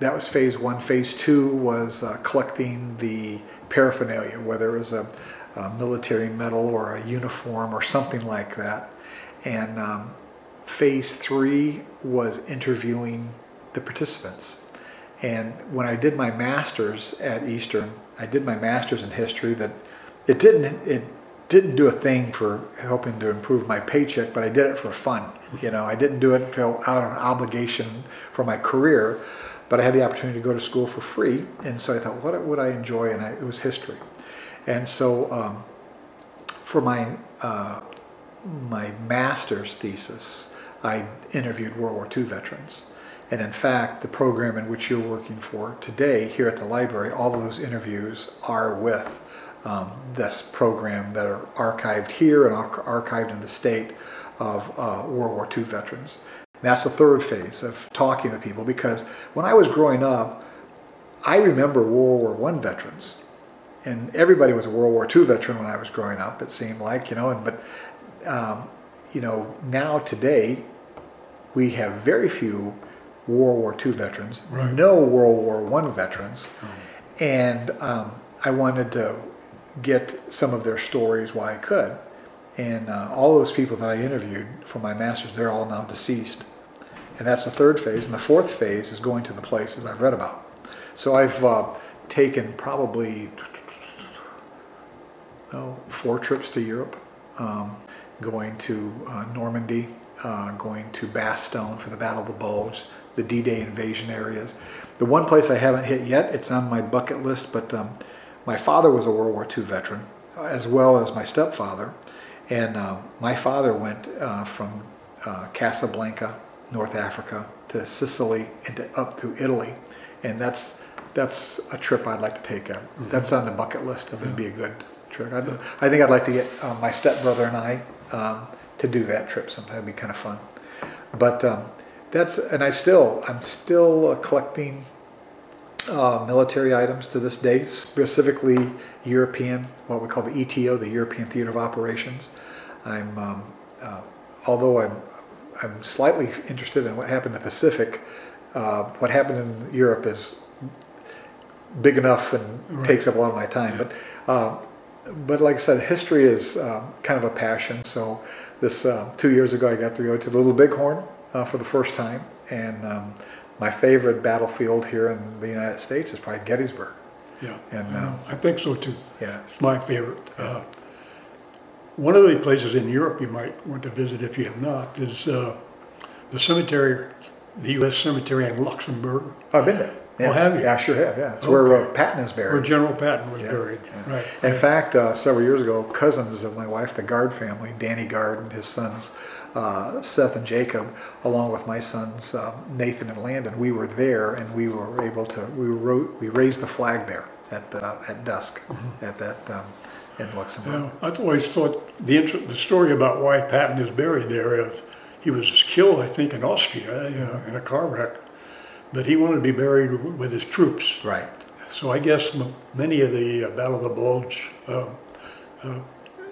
that was phase one. Phase two was uh, collecting the paraphernalia, whether it was a, a, military medal or a uniform or something like that. And um, phase three was interviewing the participants. And when I did my master's at Eastern, I did my master's in history. That it didn't it didn't do a thing for helping to improve my paycheck, but I did it for fun. You know, I didn't do it feel out of obligation for my career, but I had the opportunity to go to school for free, and so I thought, what would I enjoy? And I, it was history, and so um, for my uh, my master's thesis, I interviewed World War II veterans. And in fact, the program in which you're working for today here at the library, all of those interviews are with um, this program that are archived here and archived in the state of uh, World War II veterans. That's the third phase of talking to people because when I was growing up, I remember World War I veterans. And everybody was a World War II veteran when I was growing up, it seemed like, you know, and, but, um, you know, now today, we have very few World War II veterans, right. no World War I veterans, and um, I wanted to get some of their stories while I could. And uh, all those people that I interviewed for my master's, they're all now deceased. And that's the third phase. And the fourth phase is going to the places I've read about. So I've uh, taken probably oh, four trips to Europe, um, going to uh, Normandy, uh, going to Bastogne for the Battle of the Bulge, the D-Day invasion areas. The one place I haven't hit yet, it's on my bucket list, but um, my father was a World War II veteran, as well as my stepfather. And uh, my father went uh, from uh, Casablanca, North Africa, to Sicily and to, up to Italy. And that's that's a trip I'd like to take. Mm-hmm. That's on the bucket list. Of it'd be a good trip. I'd, i think I'd like to get uh, my stepbrother and I um, to do that trip sometime. It'd be kind of fun. But um, that's and I still I'm still uh, collecting uh, military items to this day, specifically European, what we call the ETO, the European Theater of Operations. I'm, um, uh, although I'm, I'm slightly interested in what happened in the Pacific, uh, what happened in Europe is big enough and right. takes up a lot of my time. But, uh, but like I said, history is uh, kind of a passion. So this uh, two years ago, I got to go to the Little Bighorn for the first time, and um, my favorite battlefield here in the United States is probably Gettysburg. Yeah, and uh, I think so too. Yeah, it's my favorite. Uh, one of the places in Europe you might want to visit if you have not is uh, the cemetery, the U.S. cemetery in Luxembourg. I've been there. Yeah. Oh, have you? Yeah, I sure have. Yeah, it's okay. where uh, Patton is buried. Where General Patton was yeah. buried. Yeah. Right. In fact, uh, several years ago, cousins of my wife, the Guard family, Danny Guard and his sons, uh, Seth and Jacob, along with my sons uh, Nathan and Landon, we were there and we were able to we wrote we raised the flag there at uh, at dusk mm-hmm. at that um, in Luxembourg. Yeah, I've always thought the inter- the story about why Patton is buried there is he was killed, I think, in Austria you know, in a car wreck, but he wanted to be buried with his troops. Right. So I guess many of the uh, Battle of the Bulge uh, uh,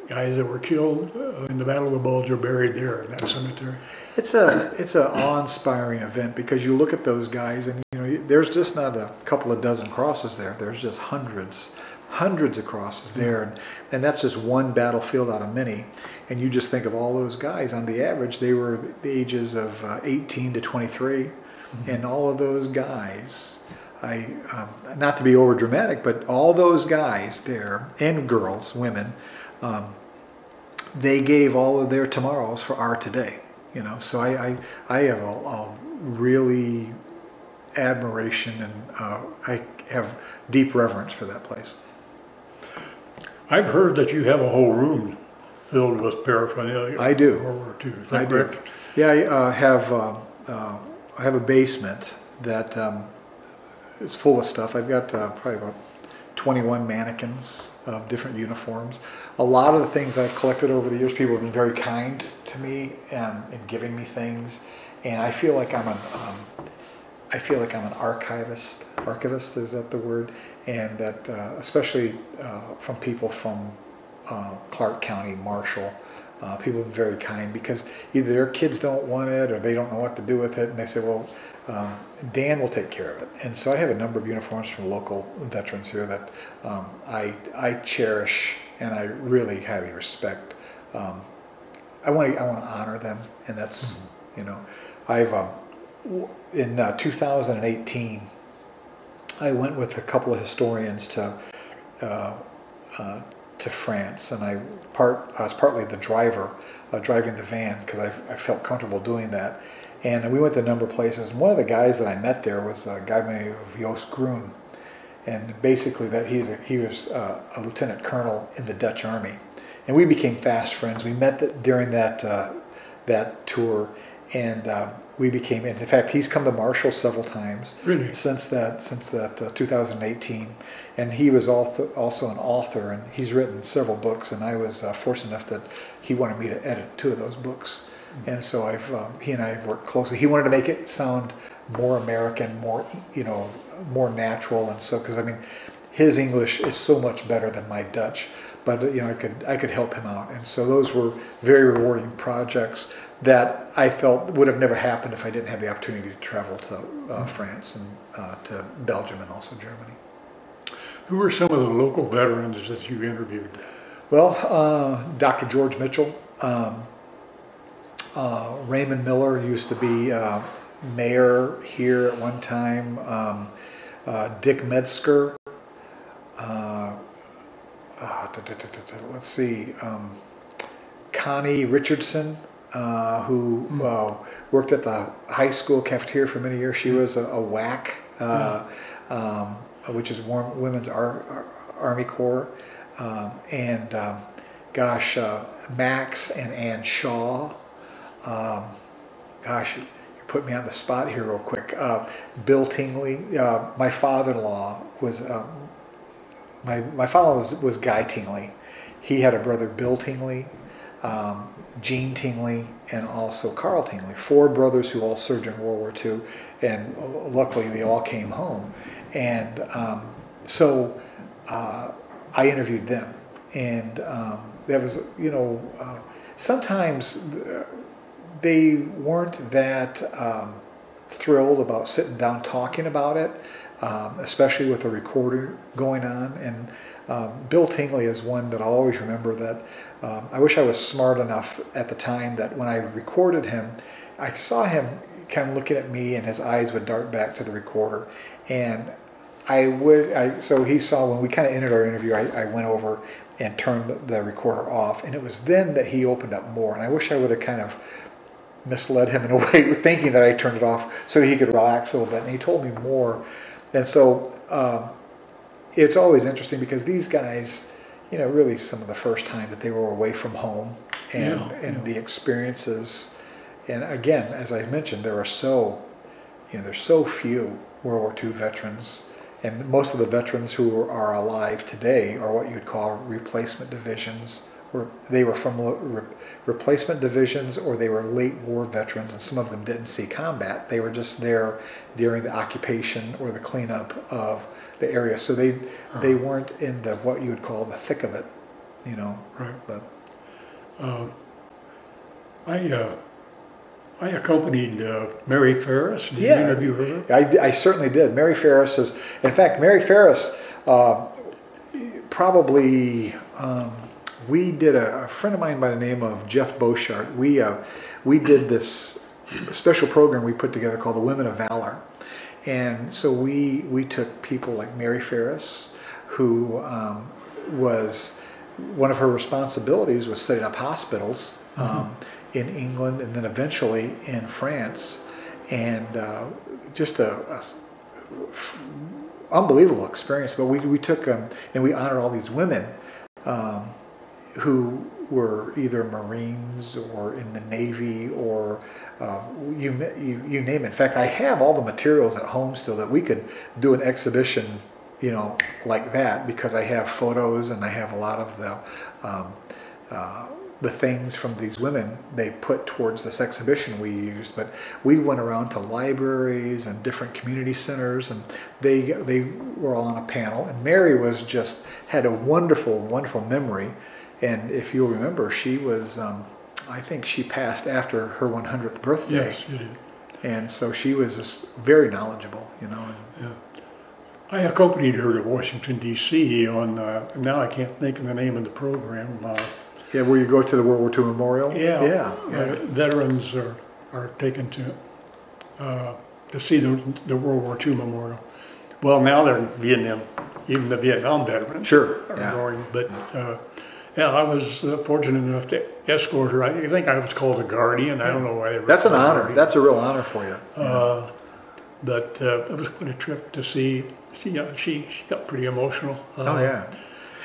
guys that were killed uh, in the Battle of the Bulge are buried there in that cemetery. It's a it's an awe-inspiring event because you look at those guys and you know there's just not a couple of dozen crosses there. There's just hundreds, hundreds of crosses there, and, and that's just one battlefield out of many. And you just think of all those guys. On the average, they were the ages of uh, 18 to 23, mm-hmm. and all of those guys. I, um, not to be over dramatic, but all those guys there and girls, women, um, they gave all of their tomorrows for our today. You know, so I I, I have a, a, really admiration and uh, I have deep reverence for that place. I've heard that you have a whole room filled with paraphernalia. I do. World War II. I do. Yeah, I uh, have uh, uh, I have a basement that um, is full of stuff. I've got uh, probably about 21 mannequins of different uniforms. A lot of the things I've collected over the years, people have been very kind to me um, in giving me things, and I feel like I'm an um, I feel like I'm an archivist. Archivist is that the word? And that uh, especially uh, from people from uh, Clark County, Marshall, uh, people have been very kind because either their kids don't want it or they don't know what to do with it, and they say, well, um, Dan will take care of it. And so I have a number of uniforms from local veterans here that um, I, I cherish and I really highly respect. Um, I want to I want to honor them, and that's mm-hmm. you know, I've um, in uh, 2018, I went with a couple of historians to uh, uh, to France, and I part I was partly the driver uh, driving the van because I, I felt comfortable doing that. And we went to a number of places. And one of the guys that I met there was a guy named Joost Groen, and basically that he's a, he was uh, a lieutenant colonel in the Dutch army, and we became fast friends. We met the, during that uh, that tour, and uh, we became. In fact, he's come to Marshall several times really? since that since that uh, 2018, and he was also also an author, and he's written several books. And I was uh, fortunate enough that he wanted me to edit two of those books, mm-hmm. and so I've um, he and I have worked closely. He wanted to make it sound more American, more you know, more natural, and so because I mean, his English is so much better than my Dutch but you know I could I could help him out, and so those were very rewarding projects that I felt would have never happened if I didn't have the opportunity to travel to uh, mm-hmm. France and uh, to Belgium and also Germany. Who were some of the local veterans that you interviewed? Well, uh, Dr. George Mitchell, um, uh, Raymond Miller used to be uh, mayor here at one time. Um, uh, Dick Metzger. let's see. Um, Connie Richardson uh, who hmm. uh, worked at the high school cafeteria for many years. She hmm. was a, a WAC, uh, hmm. um, which is Women's Ar- Ar- Army Corps. Um, and um, gosh, uh, Max and Ann Shaw. Um, gosh, put me on the spot here real quick. Uh, Bill Tingley, uh, my father-in-law was, my, my father was, was Guy Tingley. He had a brother, Bill Tingley, um, Gene Tingley, and also Carl Tingley, four brothers who all served in World War II, and luckily they all came home. And um, so uh, I interviewed them, and um, that was, you know, uh, sometimes they weren't that um, thrilled about sitting down talking about it, um, especially with a recorder going on. And um, Bill Tingley is one that I'll always remember that um, I wish I was smart enough at the time that when I recorded him, I saw him kind of looking at me and his eyes would dart back to the recorder. And I would, I, so he saw when we kind of ended our interview, I, I went over and turned the recorder off. And it was then that he opened up more. And I wish I would have kind of misled him in a way, thinking that I turned it off so he could relax a little bit. And he told me more. And so, um, it's always interesting because these guys, you know, really some of the first time that they were away from home and, yeah, and yeah. the experiences. And again, as I mentioned, there are so, you know, there's so few World War II veterans. And most of the veterans who are alive today are what you'd call replacement divisions were they were from re- replacement divisions or they were late war veterans, and some of them didn't see combat. They were just there during the occupation or the cleanup of the area, so they they weren't in the what you would call the thick of it, you know. Right. But uh, I. Uh, I accompanied uh, Mary Ferris. Did yeah, you interview her? I, I certainly did. Mary Ferris is, in fact, Mary Ferris uh, probably um, we did a, a, friend of mine by the name of Jeff Boshart. We uh, we did this special program we put together called the Women of Valor, and so we we took people like Mary Ferris, who um, was one of her responsibilities was setting up hospitals um, mm-hmm. in England and then eventually in France, and uh, just a, a unbelievable experience. But we, we took um, and we honored all these women um, who were either Marines or in the Navy or uh, you, you, you name it. In fact, I have all the materials at home still that we could do an exhibition you know, like that because I have photos and I have a lot of the um, uh, the things from these women they put towards this exhibition we used. But we went around to libraries and different community centers, and they they were all on a panel. And Mary was just had a wonderful, wonderful memory. And if you'll remember, she was. Um, I think she passed after her 100th birthday. Yes, you did. And so she was just very knowledgeable, you know. Yeah. I accompanied her to Washington D.C. on, uh, now I can't think of the name of the program. Uh, yeah, where you go to the World War II Memorial. yeah, yeah, uh, yeah. veterans are, are taken to, uh, to see the, the World War II memorial. Well, now they're in Vietnam, even the Vietnam veterans Sure. are Yeah. going, but, uh, yeah, I was uh, fortunate enough to escort her. I think I was called a guardian. I don't know why they were. That's an honor. guardian. That's a real honor for you. Uh, but uh, it was quite a trip to see. She, uh, she, she got pretty emotional. Uh, oh yeah.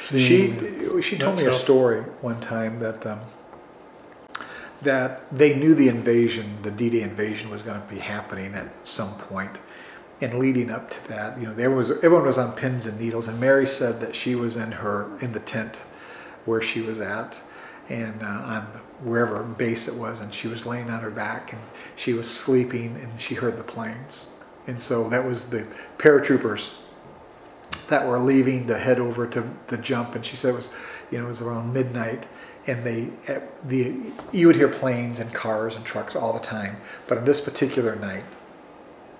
She she told me a story one time that um, that they knew the invasion, the D-Day invasion, was going to be happening at some point. point, and leading up to that, you know, there was everyone was on pins and needles, and Mary said that she was in her in the tent where she was at, and uh, on the, wherever base it was, and she was laying on her back, and she was sleeping, and she heard the planes, and so that was the paratroopers that were leaving to head over to the jump, and she said it was, you know, it was around midnight, and they, the, you would hear planes and cars and trucks all the time, but on this particular night,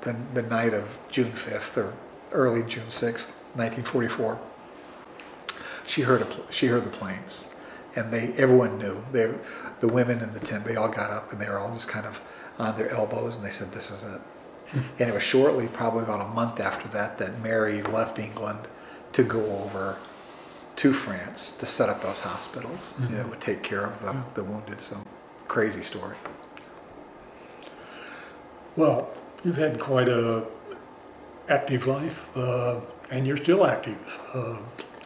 the, the night of June 5th or early June 6th, 1944, she heard a, pl- she heard the planes, and they everyone knew they, the women in the tent, they all got up and they were all just kind of on their elbows, and they said, "This is it." And it was shortly, probably about a month after that, that Mary left England to go over to France to set up those hospitals know, that would take care of the, the wounded. So, crazy story. Well, you've had quite a active life, uh, and you're still active. Uh,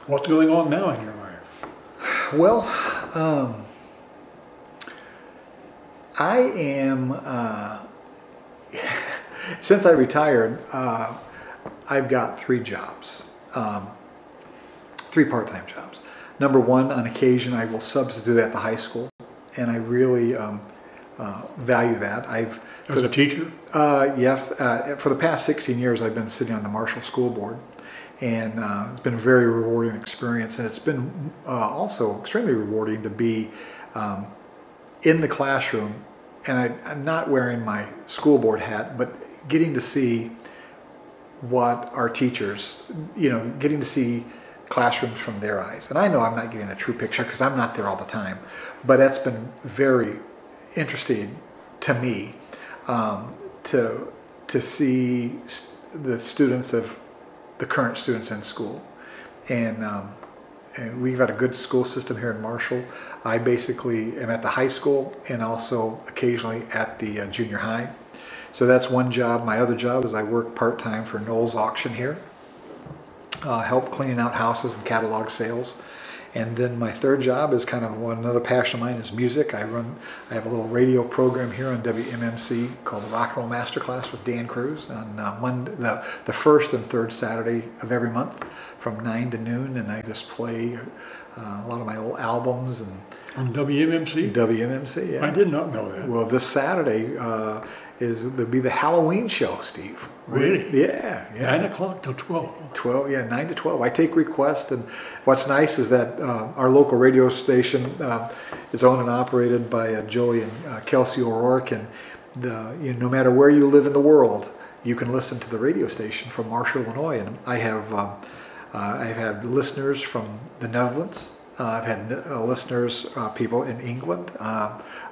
what's going on now in your life? Well, um, I am, uh, since I retired, uh, I've got three jobs, um, three part time jobs. Number one, on occasion, I will substitute at the high school, and I really um, uh, value that. I've As a teacher? uh, yes, uh, for the past 16 years, I've been sitting on the Marshall School Board, and uh, it's been a very rewarding experience. And it's been uh, also extremely rewarding to be um, in the classroom, and I, I'm not wearing my school board hat, but getting to see what our teachers, you know, getting to see classrooms from their eyes. And I know I'm not getting a true picture because I'm not there all the time, but that's been very interesting to me um, to to see st- the students of the current students in school, and, um, and we've got a good school system here in Marshall. I basically am at the high school and also occasionally at the uh, junior high. So that's one job. My other job is I work part time for Knowles Auction here, uh, help cleaning out houses and catalog sales. And then my third job is kind of one another passion of mine is music. I run, I have a little radio program here on WMMC called the Rock and Roll Masterclass with Dan Crews on uh, Monday, the, the first and third Saturday of every month from 9 to noon. And I just play uh, a lot of my old albums and On WMMC? WMMC. Yeah. I did not know that. Well, this Saturday uh, is there'll be the Halloween show, Steve. Really? Yeah, yeah. Nine o'clock till twelve. 12, yeah, 9 to 12. I take requests, and what's nice is that uh, our local radio station uh, is owned and operated by uh, Joey and uh, Kelsey O'Rourke, and the, you know, no matter where you live in the world, you can listen to the radio station from Marshall, Illinois. And I have um, uh, I've had listeners from the Netherlands. Uh, I've had uh, listeners, uh, people in England,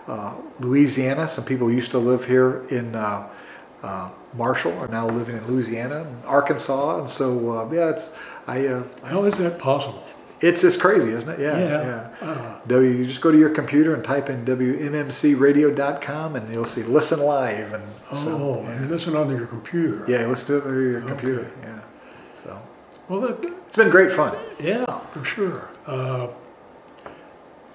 uh, Louisiana. Some people used to live here in uh, uh, Marshall are now living in Louisiana, and Arkansas, and so uh, yeah, it's I uh, How is that possible? it's just crazy, isn't it? Yeah, Yeah. yeah. Uh, W, you just go to your computer and type in WMMCRadio.com, and you'll see listen live, and so oh, yeah. you listen on your computer. yeah, let's do it through your Okay. computer. Yeah, so Well, that, it's been great fun. yeah, for sure. Uh,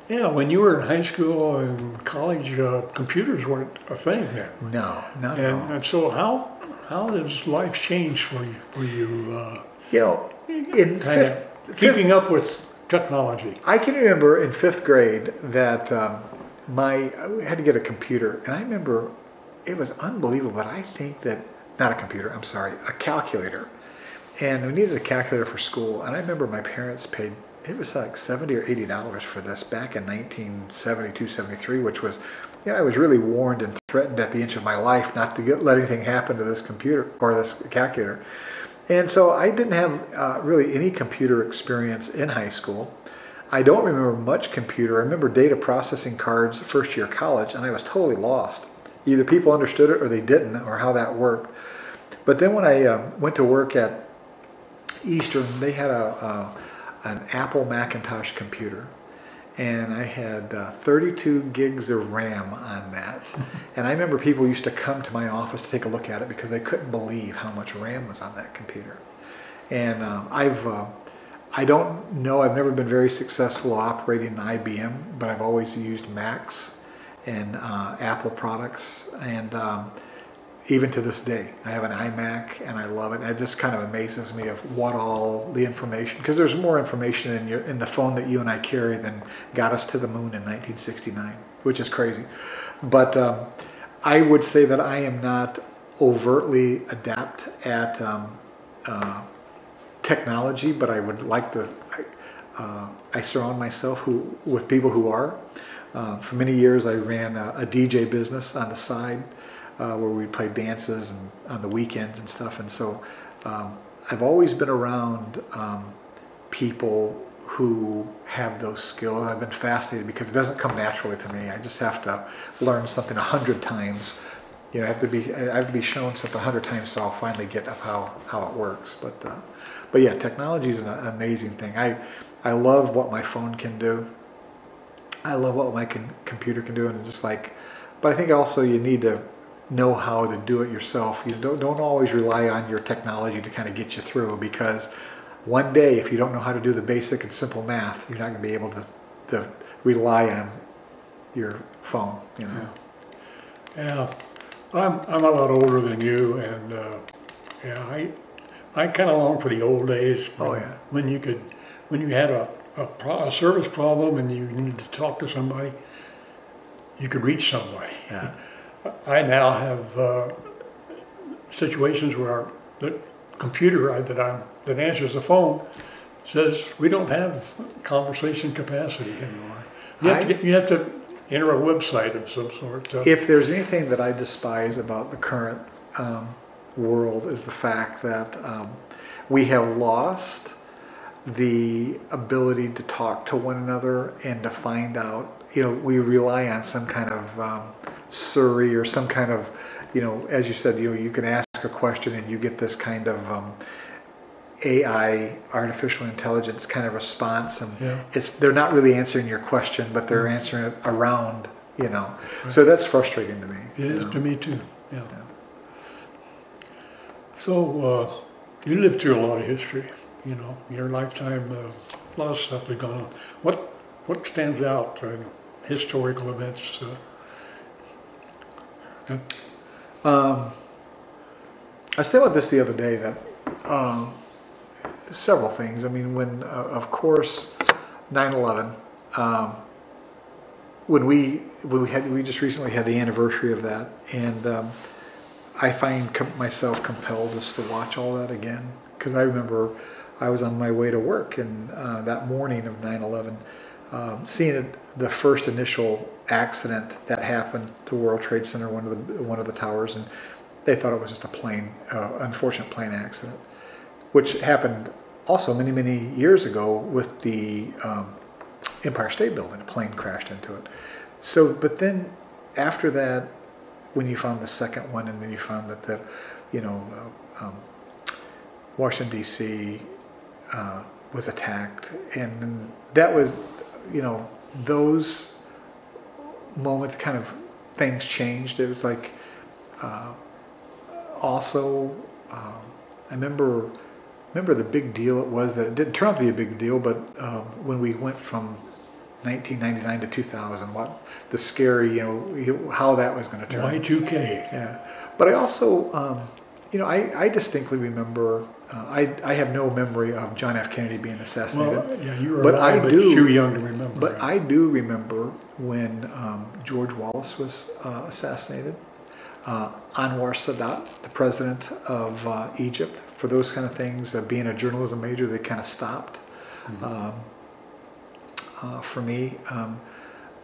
yeah, when you were in high school and college, uh, computers weren't a thing then. No, not at And, all. and so how how has life changed for you? For you uh, You know, in kind of fifth, fifth, keeping up with technology? I can remember in fifth grade that um, my I had to get a computer, and I remember it was unbelievable. But I think that not a computer. I'm sorry, a calculator, and we needed a calculator for school. And I remember my parents paid it was like seventy or eighty dollars for this back in 1972, 73, which was. Yeah, I was really warned and threatened at the inch of my life not to get, let anything happen to this computer or this calculator. And so I didn't have uh, really any computer experience in high school. I don't remember much computer. I remember data processing cards first year college, and I was totally lost. Either people understood it or they didn't, or how that worked. But then when I uh, went to work at Eastern, they had a, a an Apple Macintosh computer, and I had uh, 32 gigs of RAM on that. and I remember people used to come to my office to take a look at it because they couldn't believe how much RAM was on that computer. And um, I've, uh, I don't know, I've never been very successful operating an IBM, but I've always used Macs and uh, Apple products. And um, even to this day. I have an iMac and I love it. It just kind of amazes me of what all the information, because there's more information in your in the phone that you and I carry than got us to the moon in 1969, which is crazy. But um, I would say that I am not overtly adept at um, uh, technology, but I would like to. Uh, I surround myself who with people who are. Uh, for many years, I ran a, a DJ business on the side uh, where we'd play dances and on the weekends and stuff. And so um, I've always been around um, people who have those skills. I've been fascinated because it doesn't come naturally to me. I just have to learn something a hundred times. You know, I have to be I have to be shown something a hundred times so I'll finally get how how it works. But uh, but yeah, technology is an amazing thing. I I love what my phone can do. I love what my computer can do, and just like, but I think also you need to know how to do it yourself. You don't, don't always rely on your technology to kind of get you through because one day, if you don't know how to do the basic and simple math, you're not going to be able to, to rely on your phone. You know. Yeah, yeah. I'm I'm a lot older than you, and uh, yeah, I I kind of long for the old days. When, oh yeah. When you could, when you had a a, pro, a service problem and you needed to talk to somebody, you could reach somebody. Yeah. I now have uh, situations where the computer that I'm that answers the phone says we don't have conversation capacity anymore. You have, I, to, get, you have to enter a website of some sort. Uh, if there's anything that I despise about the current um, world is the fact that um, we have lost the ability to talk to one another and to find out. You know, we rely on some kind of um, Siri or some kind of, you know, as you said, you know, you can ask a question and you get this kind of um, AI, artificial intelligence kind of response, and yeah. it's they're not really answering your question, but they're mm-hmm. answering it around, you know. Right. So that's frustrating to me. It is know? to me too. Yeah. yeah. So uh, you lived through a lot of history. You know, your lifetime, uh, a lot of stuff has gone on. What what stands out? Uh, historical events. Uh, um, I was about this the other day that um, several things. I mean, when, uh, of course, 9 11, um, when we when we had we just recently had the anniversary of that, and um, I find com- myself compelled just to watch all that again because I remember I was on my way to work and uh, that morning of 9 11, um, seeing the first initial accident that happened to World Trade Center, one of the one of the towers, and they thought it was just a plane, uh, unfortunate plane accident, which happened also many many years ago with the um, Empire State Building. A plane crashed into it. So, but then after that, when you found the second one, and then you found that the, you know, uh, um, Washington D.C. Uh, was attacked, and that was, you know, those moments kind of things changed. It was like uh, also um, I remember remember the big deal it was that it didn't turn out to be a big deal, but um, when we went from 1999 to 2000, what the scary you know how that was going to turn. Y2K. Yeah, but I also um, you know, I, I distinctly remember. Uh, I I have no memory of John F. Kennedy being assassinated. Well, yeah, you were But alive, I but do- too young to remember. But. I do remember when um, George Wallace was uh, assassinated. Uh, Anwar Sadat, the president of uh, Egypt, for those kind of things, uh, being a journalism major, they kind of stopped. Um, uh, for me, um,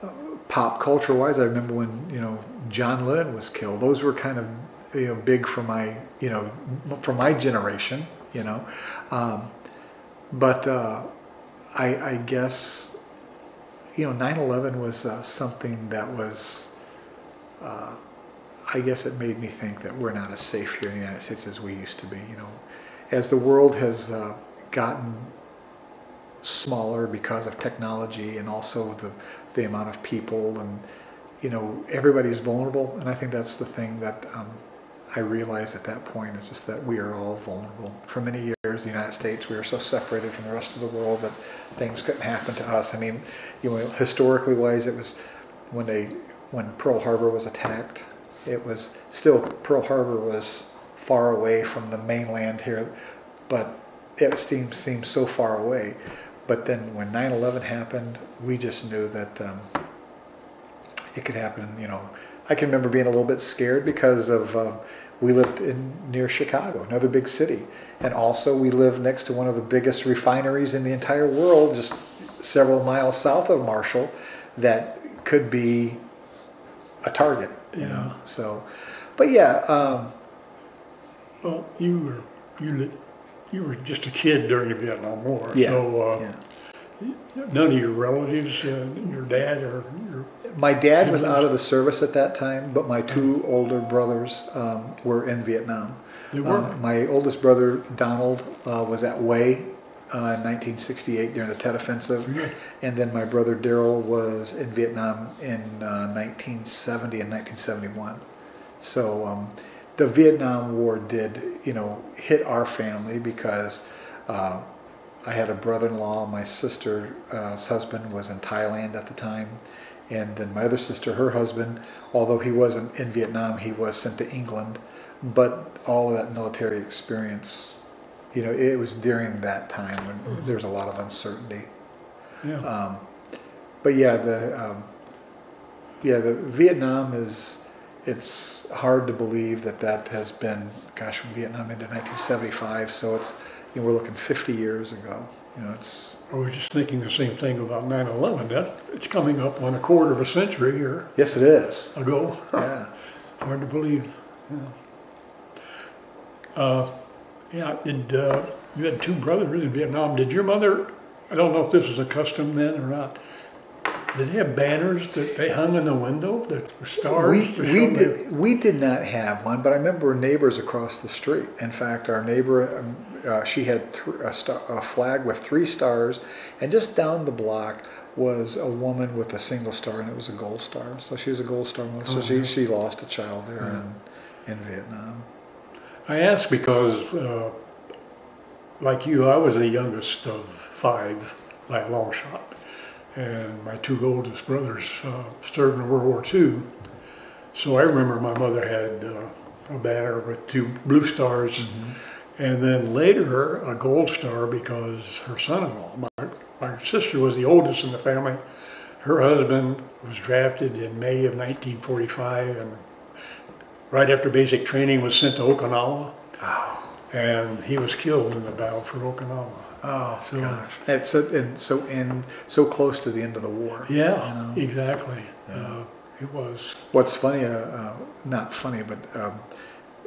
uh, pop culture wise, I remember when you know John Lennon was killed. Those were kind of you know big for my you know for my generation. You know, um, but uh, I, I guess you know 9/11 was uh, something that was. Uh, I guess it made me think that we're not as safe here in the United States as we used to be. You know, as the world has uh, gotten smaller because of technology and also the the amount of people and you know everybody's vulnerable and I think that's the thing that um, I realized at that point is just that we are all vulnerable. For many years, the United States, we were so separated from the rest of the world that things couldn't happen to us. I mean, you know, historically wise, it was when they when Pearl Harbor was attacked. It was still Pearl Harbor was far away from the mainland here, but it seemed seemed so far away. But then when 9/11 happened, we just knew that um, it could happen. You know, I can remember being a little bit scared because of um, we lived in near Chicago, another big city, and also we lived next to one of the biggest refineries in the entire world, just several miles south of Marshall, that could be a target. You know, so, but yeah. Um, well, you were you you were just a kid during the Vietnam War. yeah, So uh, yeah. none of your relatives, uh, your dad or My dad was out of the service at that time, but my two older brothers um, were in Vietnam. They were? Uh, my oldest brother, Donald, uh, was at Hue uh, in 1968 during the Tet Offensive. Yeah. And then my brother Daryl was in Vietnam in uh, 1970 and 1971. So um, the Vietnam War did, you know, hit our family because uh, I had a brother-in-law. My sister's husband was in Thailand at the time, and then my other sister, her husband, although he wasn't in Vietnam, he was sent to England. But all of that military experience, you know, it was during that time when there was a lot of uncertainty. yeah. Um, but yeah, the um, yeah the Vietnam is it's hard to believe that that has been gosh from Vietnam into 1975. So it's you know, we're looking 50 years ago. You know, it's I was just thinking the same thing about 9/11. That it's coming up on a quarter of a century here yes, it is. ago. Yeah. Hard to believe. Yeah. Uh, yeah. Did uh, you had two brothers in Vietnam? Did your mother? I don't know if this was a custom then or not. Did they have banners that they hung in the window that were stars? We, we, did, we did not have one, but I remember neighbors across the street. In fact, our neighbor, um, uh, she had a, star, a flag with three stars, and just down the block was a woman with a single star, and it was a gold star. So she was a gold star. So Oh, she, yeah. she lost a child there Yeah. in, in Vietnam. I ask because, uh, like you, I was the youngest of five by a long shot. And my two oldest brothers uh, served in World War II. So I remember my mother had uh, a banner with two blue stars, and then later a gold star because her son in law, my, my sister was the oldest in the family. Her husband was drafted in May of 1945, and right after basic training was sent to Okinawa, Oh, and he was killed in the battle for Okinawa. oh So- gosh! It's so, and so in so close to the end of the war. Yeah, you know? exactly. Uh, it was. What's funny, uh, uh, not funny, but um,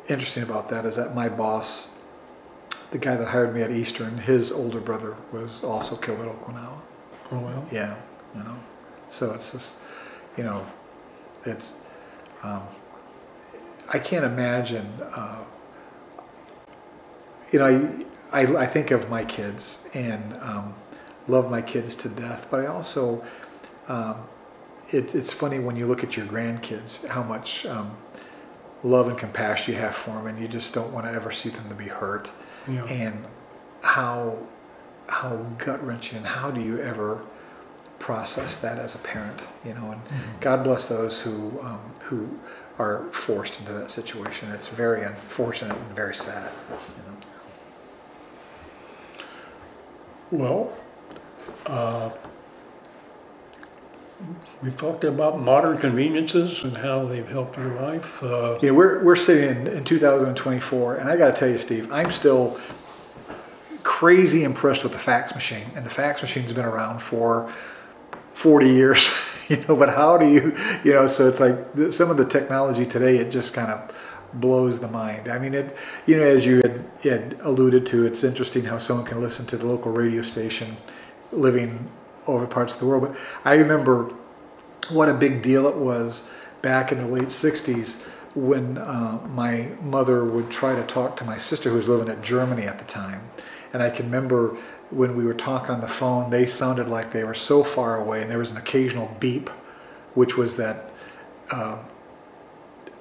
interesting about that is that my boss, the guy that hired me at Eastern, his older brother was also killed at Okinawa. Oh well. Yeah, you know. So it's just, you know, it's. Um, I can't imagine. Uh, you know, I, I I think of my kids and um, love my kids to death, but I also. Um, it, it's funny when you look at your grandkids how much um, love and compassion you have for them, and you just don't want to ever see them to be hurt Yeah. and how how gut wrenching and how do you ever process that as a parent you know and god bless those who um, who are forced into that situation. It's very unfortunate and very sad. You know? Well, uh, we've talked about modern conveniences and how they've helped your life. Uh, know, we're, we're sitting in, in 2024, and I got to tell you, Steve, I'm still crazy impressed with the fax machine. And the fax machine's been around for 40 years, you know, but how do you, you know, so it's like some of the technology today, it just kind of blows the mind. I mean, it, you know, as you had, had alluded to, it's interesting how someone can listen to the local radio station living over parts of the world. But I remember what a big deal it was back in the late 60s when uh, my mother would try to talk to my sister who was living in Germany at the time. And I can remember when we would talk on the phone, they sounded like they were so far away, and there was an occasional beep, which was that uh,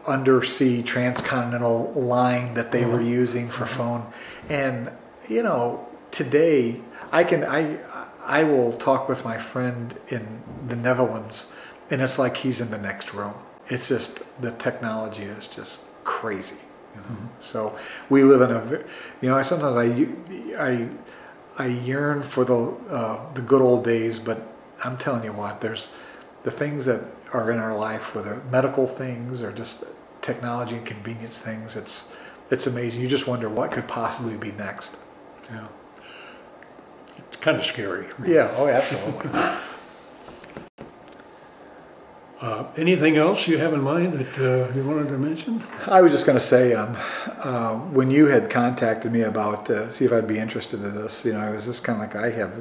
undersea transcontinental line that they were using for phone. And you know, today I can I I will talk with my friend in the Netherlands, and it's like he's in the next room. It's just the technology is just crazy. You know? So we live in a, you know, I sometimes I I I yearn for the uh, the good old days, but I'm telling you what, there's the things that are in our life, whether medical things or just technology and convenience things. It's it's amazing. You just wonder what could possibly be next. yeah. Kind of scary. Yeah. Oh, absolutely. Uh, anything else you have in mind that uh, you wanted to mention? I was just going to say, um, uh, when you had contacted me about uh, see if I'd be interested in this, you know, I was just kind of like, I have,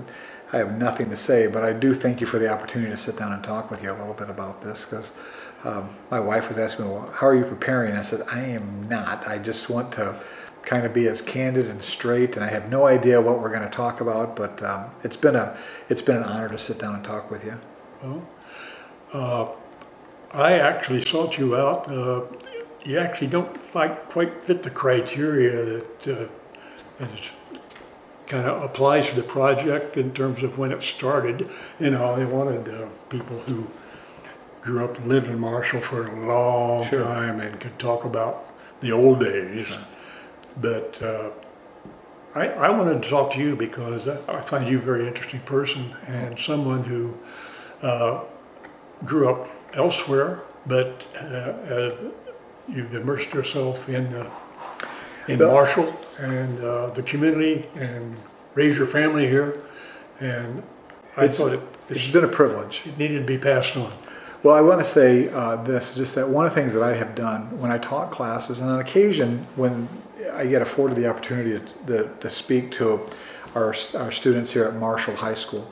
I have nothing to say, but I do thank you for the opportunity to sit down and talk with you a little bit about this because um, my wife was asking me, well, how are you preparing? I said, I am not. I just want to kind of be as candid and straight, and I have no idea what we're going to talk about, but um, it's been a, it's been an honor to sit down and talk with you. Well, uh, I actually sought you out. Uh, you actually don't quite, quite fit the criteria that, uh, that kind of applies to the project in terms of when it started. You know, they wanted uh, people who grew up and lived in Marshall for a long Sure. time and could talk about the old days. But uh, I, I wanted to talk to you because I find you a very interesting person and someone who uh, grew up elsewhere, but uh, uh, you've immersed yourself in uh, in Marshall and uh, the community and raised your family here. And I It's- thought it, It's it been a privilege. It needed to be passed on. Well, I want to say uh, this just that one of the things that I have done when I taught classes, and on occasion when I get afforded the opportunity to, to, to speak to our, our students here at Marshall High School,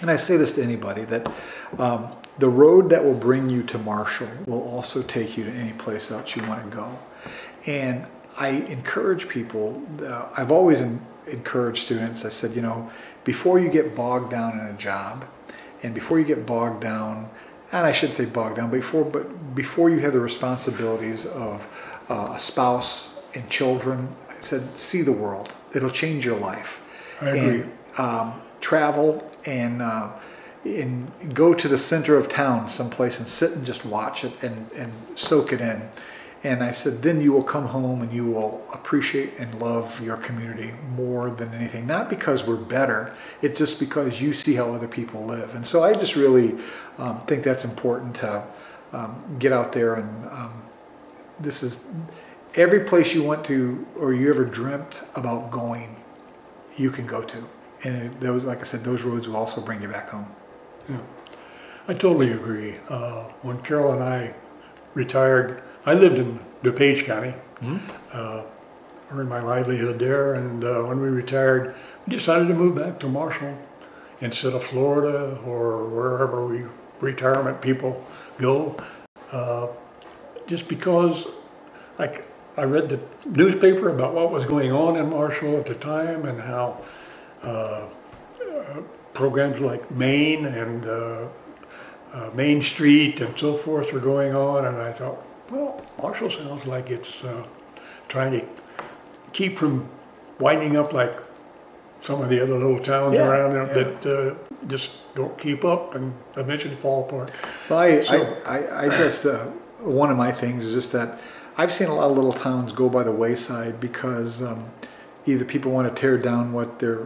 and I say this to anybody that um, the road that will bring you to Marshall will also take you to any place else you want to go. And I encourage people, uh, I've always en- encouraged students, I said, you know, before you get bogged down in a job, and before you get bogged down, and I should say bogged down, before, but before you have the responsibilities of uh, a spouse and children, I said, see the world. It'll change your life. I agree. And, um, travel and, uh, and go to the center of town someplace and sit and just watch it and, and soak it in. And I said, then you will come home and you will appreciate and love your community more than anything. Not because we're better, it's just because you see how other people live. And so I just really um, think that's important to um, get out there and um, this is every place you want to or you ever dreamt about going, you can go to. And those, like I said, those roads will also bring you back home. Yeah, I totally agree. Uh, when Carol and I retired, I lived in DuPage County, uh, earned my livelihood there, and uh, when we retired, we decided to move back to Marshall instead of Florida or wherever we retirement people go, uh, just because, like, I read the newspaper about what was going on in Marshall at the time and how uh, programs like Maine and uh, uh, Main Street and so forth were going on, and I thought, well, Marshall sounds like it's uh, trying to keep from winding up like some of the other little towns Yeah, around there yeah. that uh, just don't keep up and eventually fall apart. Well, I, So- I, I, I just, uh, one of my things is just that I've seen a lot of little towns go by the wayside because um, either people want to tear down what they're,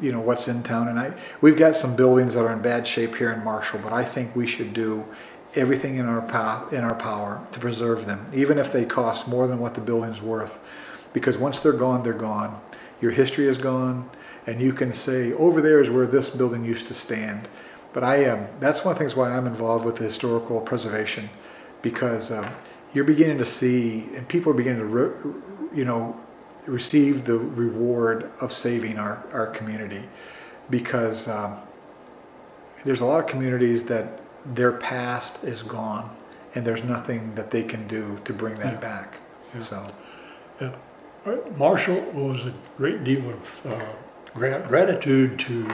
you know, what's in town, and I we've got some buildings that are in bad shape here in Marshall, but I think we should do everything in our pow- in our power to preserve them, even if they cost more than what the building's worth, because once they're gone, they're gone. Your history is gone, and you can say over there is where this building used to stand. But I um, that's one of the things why I'm involved with the historical preservation, because um, you're beginning to see, and people are beginning to, re- you know, receive the reward of saving our, our community, because um, there's a lot of communities that their past is gone, and there's nothing that they can do to bring that Yeah. back. Yeah. So Yeah. Uh, Marshall owes a great deal of uh, gra- gratitude to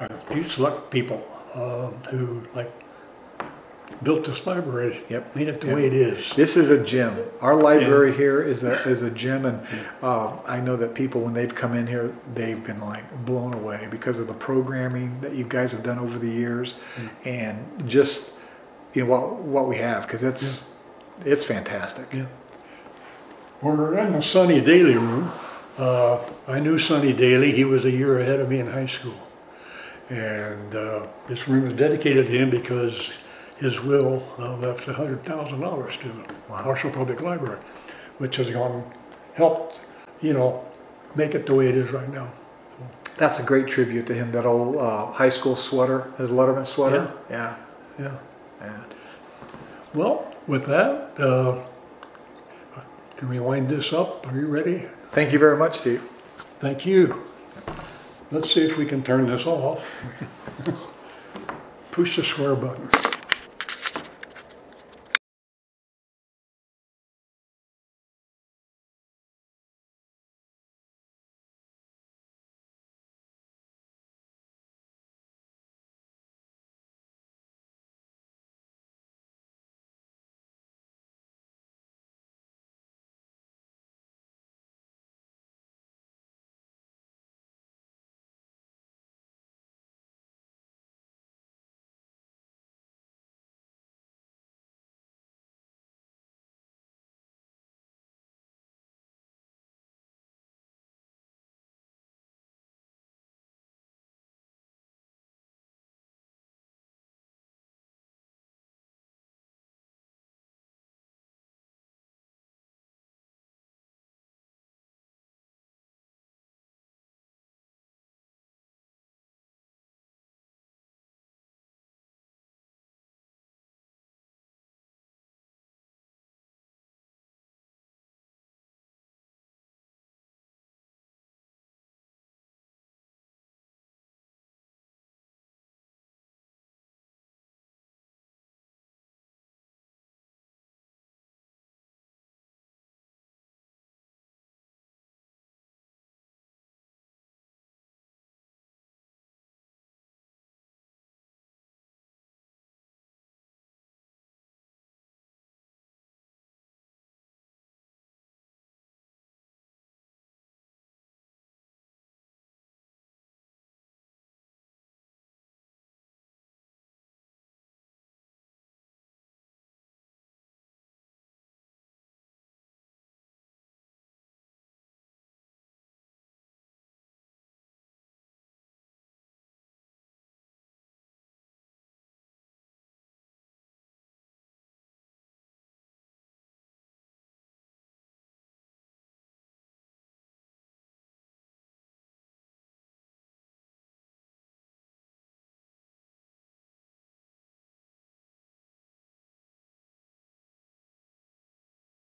a few select people uh, who like built this library, Yep. made it the Yep. way it is. This is a gym. Our library here is a, is a gym, and uh, I know that people, when they've come in here, they've been like blown away because of the programming that you guys have done over the years, and just you know what what we have because it's it's fantastic. Yeah. We're in the Sonny Daly room. Uh, I knew Sonny Daly. He was a year ahead of me in high school. And uh, this room is dedicated to him because his will uh, left $100,000 to the. Marshall Public Library, which has gone, helped, you know, make it the way it is right now. That's a great tribute to him. That old uh, high school sweater, his Letterman sweater. Yeah, Yeah. yeah. Well, with that, uh, can we wind this up? Are you ready? Thank you very much, Steve. Thank you. Let's see if we can turn this off. Push the square button.